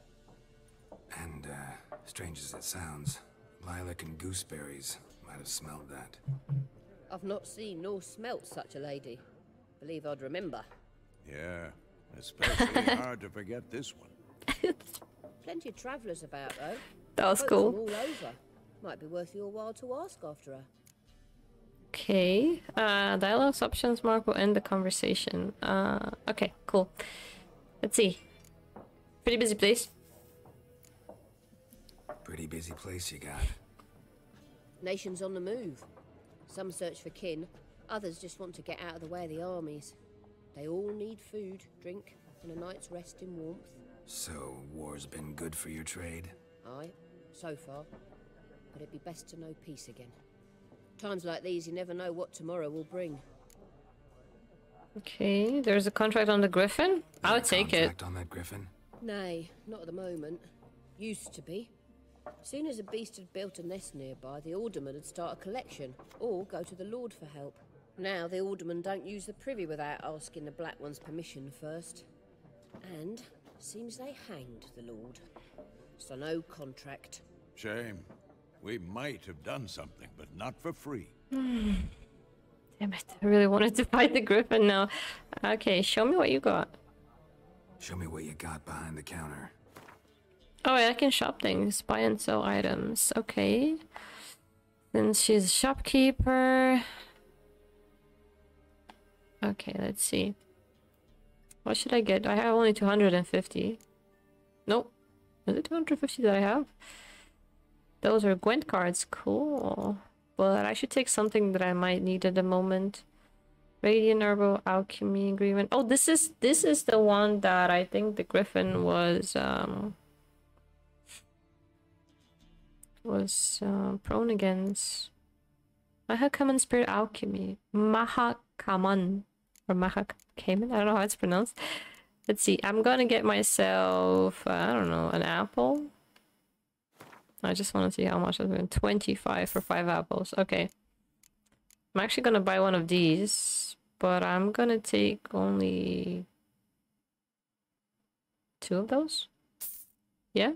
And, uh, strange as it sounds, lilac and gooseberries might have smelled that. I've not seen nor smelt such a lady. Believe I'd remember. Yeah, especially hard to forget this one. Plenty of travellers about, though. That was Folks cool. all over. Might be worth your while to ask after her. Okay. Uh, dialogues options mark will end the conversation. Uh, okay, cool. Let's see. Pretty busy place. Pretty busy place you got. Nations on the move. Some search for kin, others just want to get out of the way of the armies. They all need food, drink, and a night's rest in warmth. So, war's been good for your trade? Aye, so far. But it'd be best to know peace again. Times like these, you never know what tomorrow will bring. Okay, there's a contract on the Griffin. I would take it. Contract on that griffin? Nay, not at the moment. Used to be. Soon as a beast had built a nest nearby, the alderman would start a collection, or go to the lord for help. Now the alderman don't use the privy without asking the Black One's permission first. And seems they hanged the lord. So no contract. Shame. We might have done something, but not for free. Damn it, I really wanted to fight the Griffin now. Okay, show me what you got. Show me what you got behind the counter. Oh, wait, I can shop things. Buy and sell items. Okay. Then she's a shopkeeper. Okay, let's see. What should I get? I have only 250. Nope. Is it 250 that I have? Those are Gwent cards. Cool. But I should take something that I might need at the moment. Radiant Herbal Alchemy Agreement. Oh, this is this is the one that I think the Griffin was um was uh, prone against. Mahakaman Spirit Alchemy. Mahakaman. Or Mahakaman. I don't know how it's pronounced. Let's see. I'm gonna get myself, uh, I don't know, an apple. I just want to see how much it's been. 25 for 5 apples. Okay. I'm actually gonna buy one of these. But I'm gonna take only... Two of those? Yeah.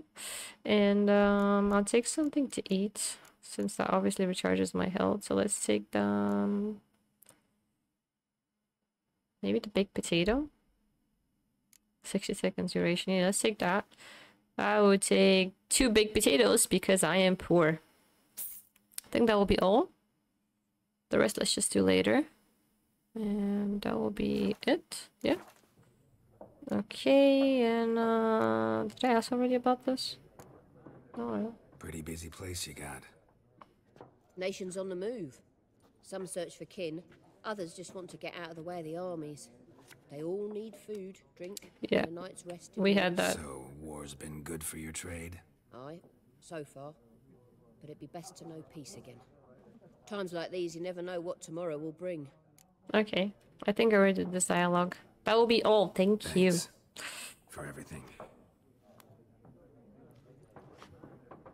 And um, I'll take something to eat since that obviously recharges my health. So let's take the um, maybe the baked potato. 60 seconds duration. Yeah, let's take that. I would take two baked potatoes because I am poor. I think that will be all. The rest let's just do later. And that will be it. Yeah. Okay, and uh, did I ask already about this? No, I don't. Pretty busy place you got. Nations on the move. Some search for kin, others just want to get out of the way of the armies. They all need food, drink, Yeah. and a night's rest. We had that. So, war's been good for your trade? Aye, so far. But it'd be best to know peace again. Times like these, you never know what tomorrow will bring. Okay, I think I already did this dialogue. That will be all. Thank you. Thanks for everything.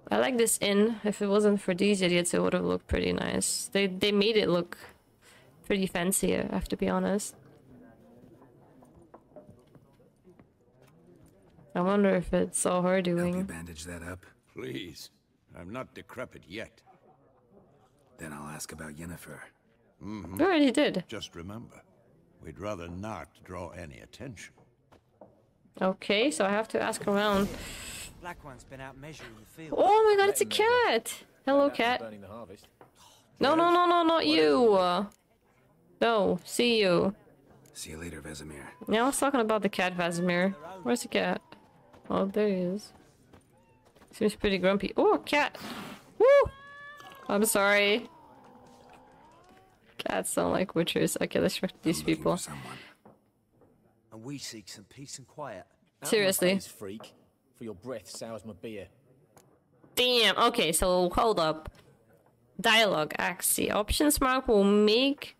I like this inn. If it wasn't for these idiots, it would have looked pretty nice. They they made it look pretty fancy. I have to be honest. I wonder if it's all her doing. Help you doing. bandage that up? Please. I'm not decrepit yet. Then I'll ask about Yennefer. I already did. Just remember, we'd rather not draw any attention. Okay, so I have to ask around. Black one's been out measuring the field. Oh my god, it's a cat! Hello, cat. Burning the harvest. No, no, no, no, not you. Uh, No, see you. See you later, Vesemir. Yeah, I was talking about the cat, Vesemir. Where's the cat? Oh, there he is. Seems pretty grumpy. Oh, cat! Woo! I'm sorry. Cats don't like witchers. Okay, let's check these people. And we seek some peace and quiet. Seriously. freak. For your breath sours my beer. Damn. Okay, so hold up. Dialogue, Axii. Options mark will make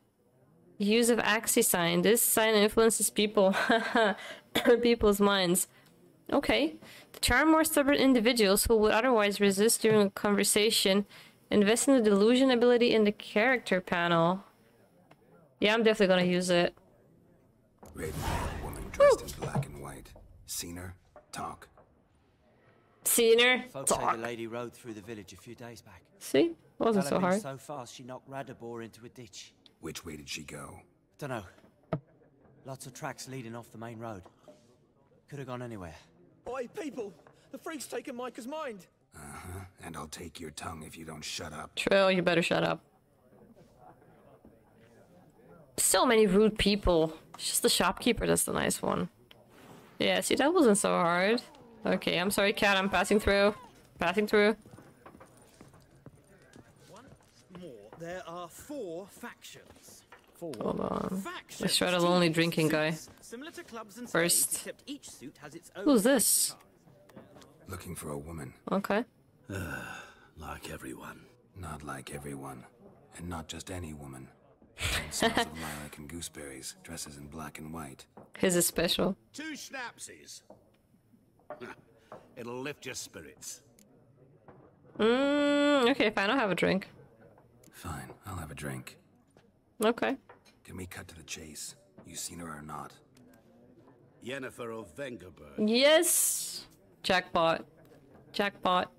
use of Axii sign. This sign influences people, people's minds. Okay. To charm more stubborn individuals who would otherwise resist during a conversation, invest in the delusion ability in the character panel. Yeah, I'm definitely gonna use it. Raven-haired woman dressed in black and white. Seen her? Talk. Seen her? Folks say the lady rode through the village a few days back. See? Wasn't so hard. so fast she knocked Radabor into a ditch. Which way did she go? Dunno. Lots of tracks leading off the main road. Could have gone anywhere. Oi, people! The freak's taken Micah's mind. Uh-huh. And I'll take your tongue if you don't shut up. Trill, you better shut up. So many rude people. It's just the shopkeeper that's the nice one. Yeah, see, that wasn't so hard. Okay, I'm sorry, cat. I'm passing through. Passing through. There are four factions. Four Hold on. factions. Let's try the lonely drinking guy. Similar to clubs and First. spades, except each suit has its own. Who's this? Looking for a woman. Okay. like everyone. Not like everyone. And not just any woman. And smells of lilac and gooseberries, dresses in black and white. His is special. Two snapsies. It'll lift your spirits. Mm, okay, fine. I'll have a drink. Fine, I'll have a drink. Okay. Can we cut to the chase? You seen her or not? Yennefer of Vengerberg. Yes! Jackpot. Jackpot.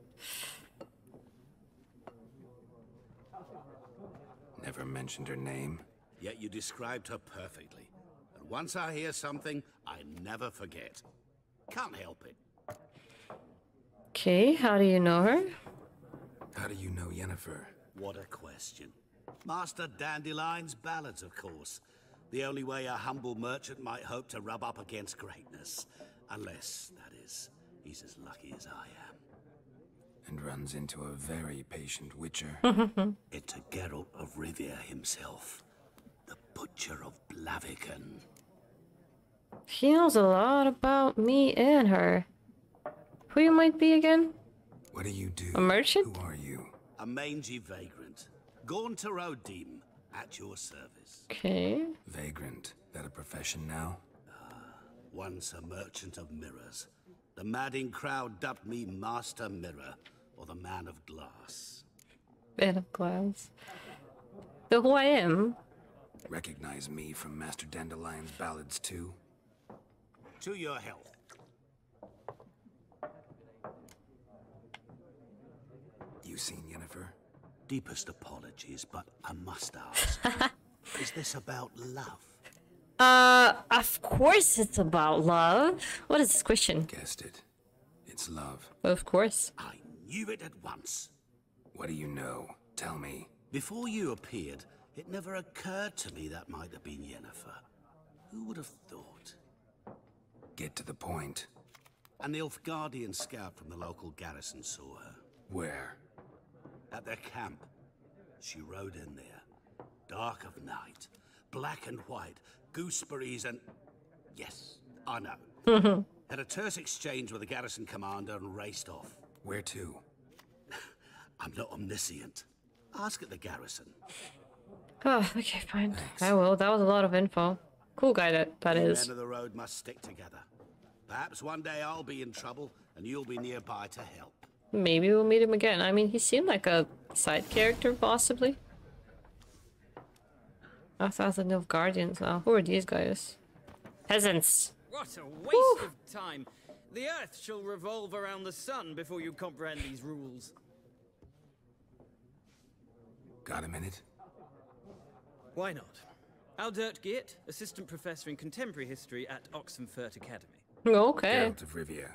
Never mentioned her name. Yet you described her perfectly. And once I hear something, I never forget. Can't help it. Okay, how do you know her? How do you know Yennefer? What a question. Master Dandelion's ballads, of course. The only way a humble merchant might hope to rub up against greatness. Unless, that is, he's as lucky as I am. And runs into a very patient witcher. It's a Geralt of Rivia himself. The Butcher of Blaviken. He knows a lot about me and her. Who you might be again? What do you do? A merchant? Who are you? A mangy vagrant. Gaunter O'Dimm, at your service. Okay. Vagrant. That a profession now? Uh, once a merchant of mirrors. The madding crowd dubbed me Master Mirror, or the Man of Glass. Man of glass. So who I am? Recognize me from Master Dandelion's ballads too? To your health. You seen Yennefer? Deepest apologies, but I must ask. is this about love? Uh, of course it's about love. What is this question? Guessed it. It's love. Of course. I knew it at once. What do you know? Tell me. Before you appeared, it never occurred to me that might have been Yennefer. Who would have thought? Get to the point. A Nilfgaardian scout from the local garrison saw her. Where? At their camp. She rode in there. Dark of night. Black and white. Gooseberries and... Yes, I know. Had a terse exchange with the garrison commander and raced off. Where to? I'm not omniscient. Ask at the garrison. Oh, okay, fine. I will. That was a lot of info. Cool guy that that The is. men of the road must stick together. Perhaps one day I'll be in trouble and you'll be nearby to help. Maybe we'll meet him again. I mean, he seemed like a side character, possibly. I thought the Nilfgaardians now. Who are these guys? Peasants. What a waste of time. The earth shall revolve around the sun before you comprehend these rules. Got a minute? Why not? Aldert Geert, Assistant Professor in Contemporary History at Oxenfurt Academy. Okay. Geralt of Rivia.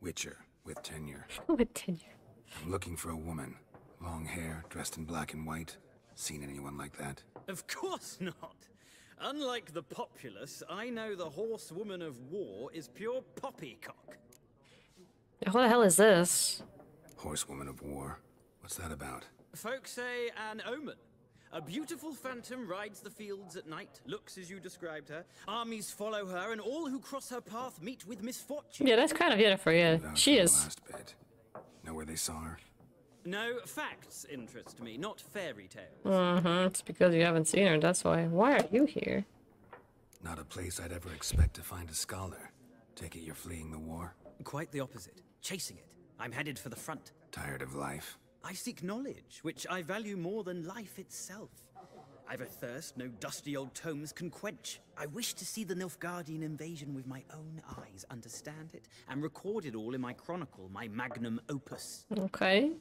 Witcher. With tenure. With tenure. I'm looking for a woman. Long hair, dressed in black and white. Seen anyone like that? Of course not. Unlike the populace, I know the horsewoman of war is pure poppycock. What the hell is this? Horsewoman of War. What's that about? Folks say an omen. A beautiful phantom rides the fields at night, looks as you described her. Armies follow her, and all who cross her path meet with misfortune. Yeah, that's kind of Yennefer, yeah. Vouch She is. Last bit. Know where they saw her? No, facts interest me, not fairy tales. Mm-hmm. It's because you haven't seen her, that's why. Why are you here? Not a place I'd ever expect to find a scholar. Take it you're fleeing the war? Quite the opposite. Chasing it. I'm headed for the front. Tired of life? I seek knowledge, which I value more than life itself. I've a thirst no dusty old tomes can quench. I wish to see the Nilfgaardian invasion with my own eyes, understand it, and record it all in my chronicle, my magnum opus. Okay.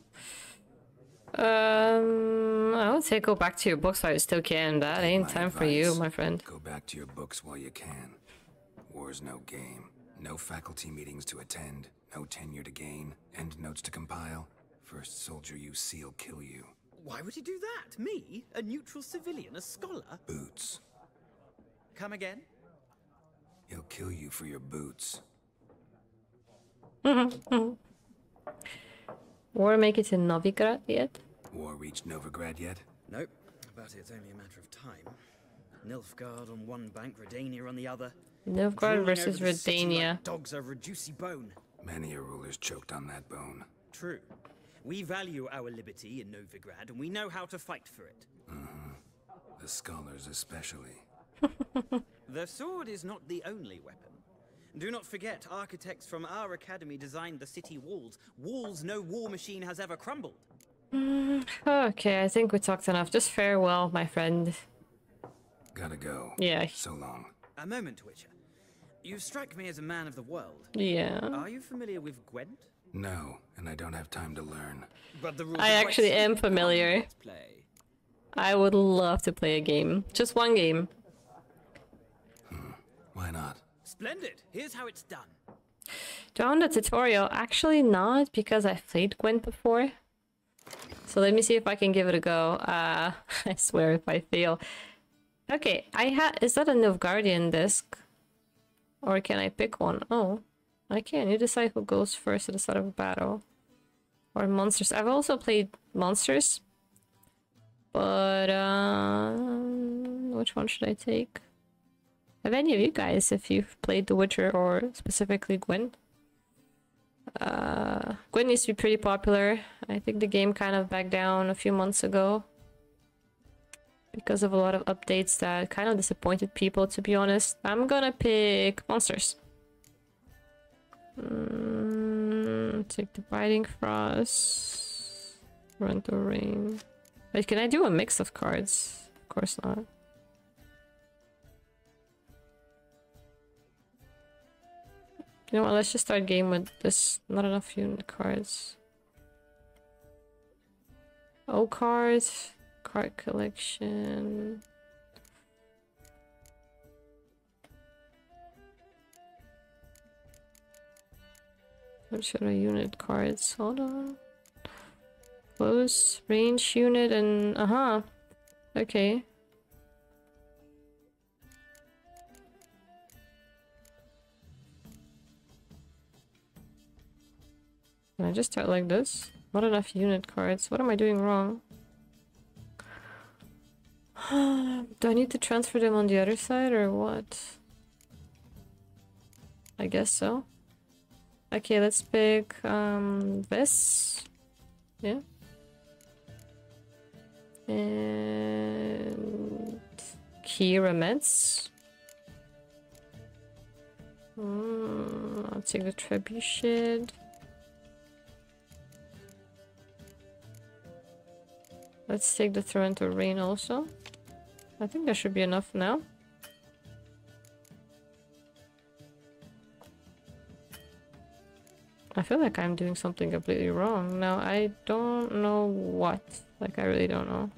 Um, I would say go back to your books while you still can. That ain't time for you, my friend. Go back to your books while you can. War's no game. No faculty meetings to attend. No tenure to gain. End notes to compile. First soldier you see will kill you. Why would he do that? Me? A neutral civilian? A scholar? Boots. Come again? He'll kill you for your boots. War make it to Novigrad yet? War reached Novigrad yet? Nope, but it's only a matter of time. Nilfgaard on one bank, Redania on the other. Nilfgaard versus over the city like dogs over a juicy bone. Many a ruler's choked on that bone. True. We value our liberty in Novigrad, and we know how to fight for it. The scholars especially. The sword is not the only weapon. Do not forget, architects from our academy designed the city walls. Walls no war machine has ever crumbled. Mm, okay, I think we talked enough. Just farewell, my friend. Gotta go. Yeah. So long. A moment, Witcher. You strike me as a man of the world. Yeah. Are you familiar with Gwent? No, and I don't have time to learn. But the rules I actually am familiar. Play. I would love to play a game. Just one game. Why not? Splendid. Here's how it's done. Do I want the tutorial? Actually not, because I've played Gwent before. So let me see if I can give it a go. Uh, I swear if I fail. Okay, I had. Is that a Nilfgaardian disc? Or can I pick one? Oh, I can. You decide who goes first at the start of a battle. Or monsters. I've also played monsters. But, uh, which one should I take? Have any of you guys, if you've played The Witcher or specifically Gwent? Uh, Gwent used to be pretty popular. I think the game kind of backed down a few months ago. Because of a lot of updates that kind of disappointed people, to be honest. I'm gonna pick Monsters. Mm, take the Biting Frost. Torrential Rain. Wait, can I do a mix of cards? Of course not. You know what, let's just start game with this. Not enough unit cards. O cards, card collection. Should I unit cards? Hold on. Close, range unit, and uh-huh. Okay. Can I just start like this? Not enough unit cards. What am I doing wrong? Do I need to transfer them on the other side or what? I guess so. Okay, let's pick um this. Yeah. And Kiera Metz. Mm, I'll take the trebuchet. Let's take the Torrential Rain also. I think that should be enough now. I feel like I'm doing something completely wrong. Now, I don't know what. Like, I really don't know.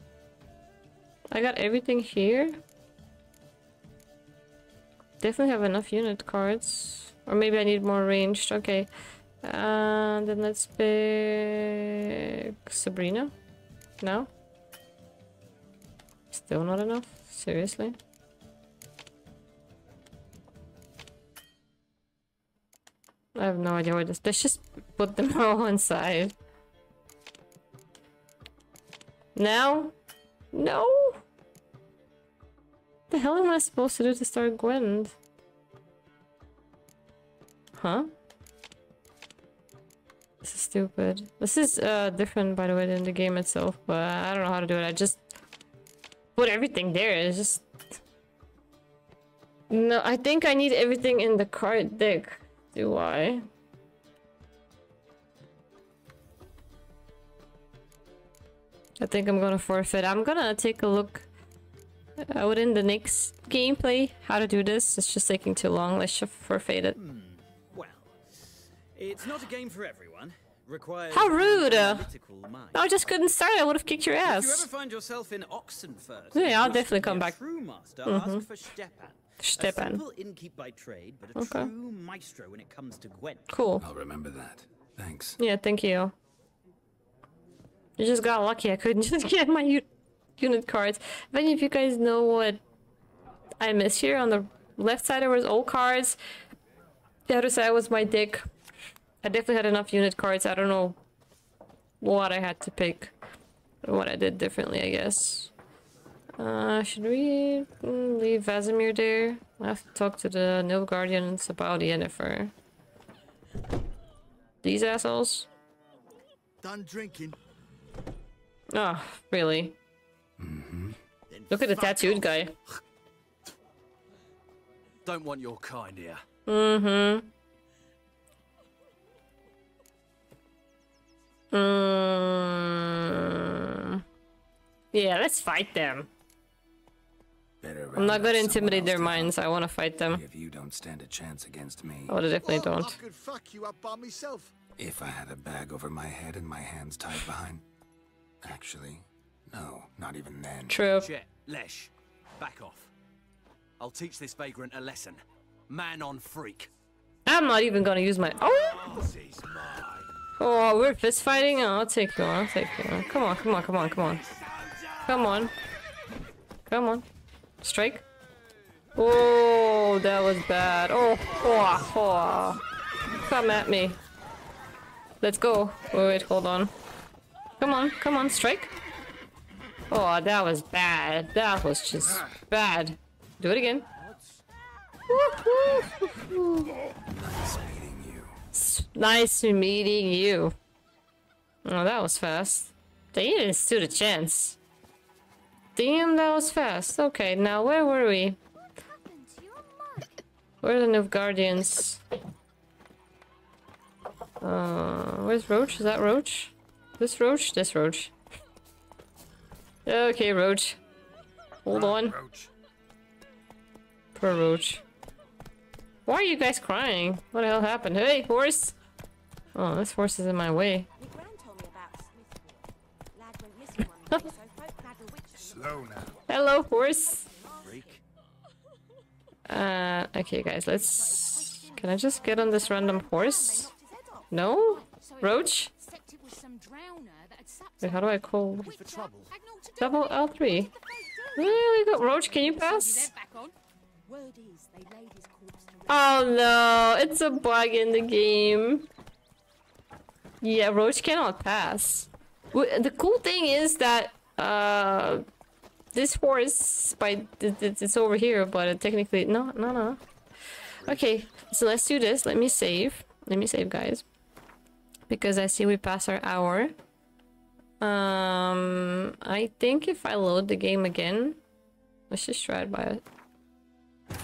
I got everything here. Definitely have enough unit cards. Or maybe I need more ranged. Okay. And then let's pick Sabrina. No? Still not enough? Seriously? I have no idea what this. Let's just put them all inside. Now? No? The hell am I supposed to do to start Gwent? Huh? This is stupid. This is uh, different, by the way, than the game itself, but I don't know how to do it. I just put everything there. It's just... No, I think I need everything in the card deck. Do I? I think I'm gonna forfeit. I'm gonna take a look uh, within the next gameplay how to do this. It's just taking too long. Let's just forfeit it. Well, it's not a game for everyone. Requires How rude! I just couldn't start. I would have kicked your If you ever ass. find yourself in Yeah, I'll definitely come back. Master. Ask for Stepan. Stepan. A simple innkeep by trade, but a Okay. true maestro when it comes to Gwent. Cool. I'll remember that. Thanks. Yeah, thank you. You just got lucky. I couldn't just get my unit cards. If any of you guys know what I missed here, on the left side there was all cards. The other side was my dick. I definitely had enough unit cards. I don't know what I had to pick. What I did differently, I guess. Uh, should we mm, leave Vesemir there? I have to talk to the Nilfgaardians about Yennefer. These assholes? Done drinking. Oh, really? Look at the tattooed guy. Don't want your kind here. Mm-hmm. Mm. Yeah, let's fight them. Better I'm not gonna intimidate their minds. I want to fight them. If you don't stand a chance against me, Oh, they definitely Well, don't. I could fuck you up by myself. if I had a bag over my head and my hands tied behind. Actually, no, not even then. True. Shit, Lesh, back off. I'll teach this vagrant a lesson. Man on freak. I'm not even gonna use my. Oh! Oh, we're fist fighting. Oh, I'll take you. on. I'll take you. on. Come on, come on, come on, come on. Come on. Come on. Strike. Oh, that was bad. Oh, oh, oh. Come at me. Let's go. Wait, wait, hold on. Come on, come on, strike. Oh, that was bad. That was just bad. Do it again. S- Nice meeting you. Oh, that was fast. They didn't stood a chance. Damn, that was fast. Okay, now where were we? Where are the Nilfgaardians? Uh, where's Roach? Is that Roach? This Roach? This Roach. Okay, Roach. Hold on. Poor Roach. Why are you guys crying? What the hell happened? Hey, horse! Oh, this horse is in my way. Hello, horse! Uh, okay, guys, let's... Can I just get on this random horse? No? Roach? Wait, how do I call? Double L3. Really? Go Roach, can you pass? Oh no, it's a bug in the game. Yeah, Roach cannot pass. The cool thing is that uh, this horse, by it- it- it's over here, but technically no, no, no. Okay, so let's do this. Let me save. Let me save, guys, because I see we pass our hour. Um, I think if I load the game again, let's just try it by it. I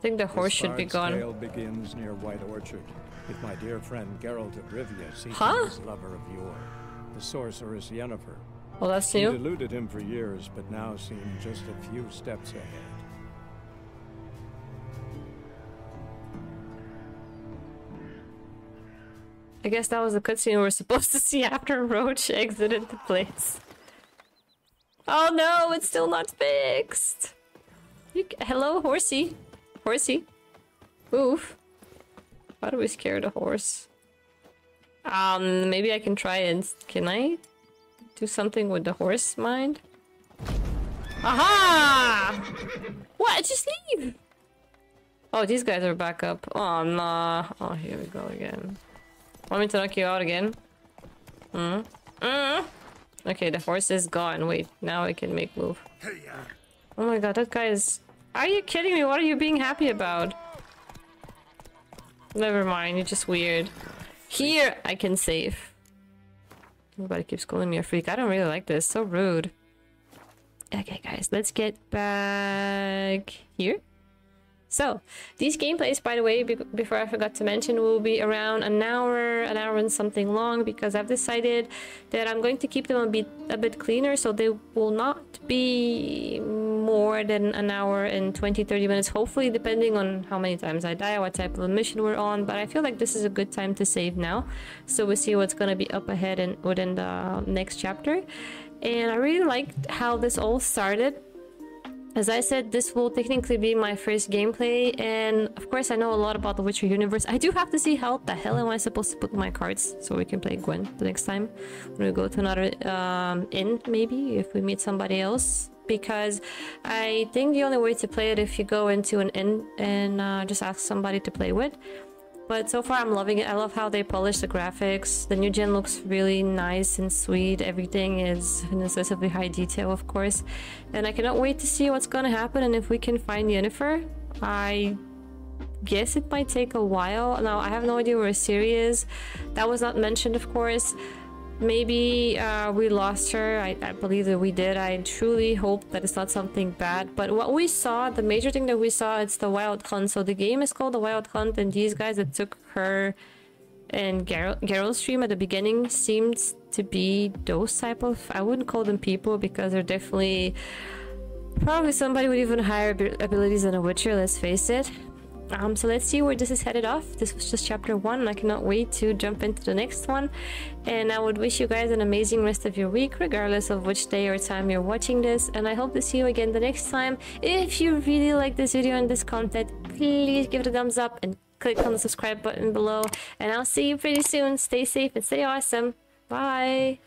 think the horse should be gone. begins near White Orchard, with my dear friend Geralt of Rivia seeking Huh? his lover of yore, the sorceress Yennefer. Well, that's She'd new. eluded him for years, but now seemed just a few steps ahead. I guess that was the cutscene we were supposed to see after Roach exited the place. Oh no, it's still not fixed. You, hello, horsey. Horsey. Move. Why do we scare the horse? Um, maybe I can try and can I do something with the horse mind? Aha! What? Just leave. Oh, these guys are back up. Oh nah. Oh, here we go again. Want me to knock you out again? Hmm? Mm. Okay, the horse is gone. Wait, now I can make move. Oh my god, that guy is... Are you kidding me? What are you being happy about? Never mind, you're just weird. Here, I can save. Everybody keeps calling me a freak. I don't really like this. So rude. Okay, guys, let's get back here. So, these gameplays, by the way, be before I forgot to mention, will be around an hour, an hour and something long because I've decided that I'm going to keep them a bit, a bit cleaner so they will not be more than an hour and 20-30 minutes, hopefully depending on how many times I die, what type of mission we're on, but I feel like this is a good time to save now so we see what's going to be up ahead and within the next chapter. And I really liked how this all started as I said, this will technically be my first gameplay, and of course I know a lot about the Witcher universe. I do have to see how the hell am I supposed to put my cards so we can play Gwent the next time when we go to another um, inn, maybe, if we meet somebody else. Because I think the only way to play it if you go into an inn and uh, just ask somebody to play with. But so far I'm loving it. I love how they polish the graphics. The new gen looks really nice and sweet. Everything is in excessively high detail, of course. And I cannot wait to see what's gonna happen and if we can find Yennefer. I guess it might take a while. Now, I have no idea where Ciri is. That was not mentioned, of course. Maybe uh, we lost her. I, I, believe that we did. I truly hope that it's not something bad. But what we saw, the major thing that we saw, it's the Wild Hunt. So the game is called the Wild Hunt, and these guys that took her and Geralt's stream at the beginning seemed to be those type of... I wouldn't call them people because they're definitely... Probably somebody with even higher abilities than a Witcher, let's face it. Um, so let's see where this is headed off. This was just chapter one, I cannot wait to jump into the next one. And I would wish you guys an amazing rest of your week, regardless of which day or time you're watching this. And I hope to see you again the next time. If you really like this video and this content, please give it a thumbs up and click on the subscribe button below. And I'll see you pretty soon. Stay safe and stay awesome. Bye.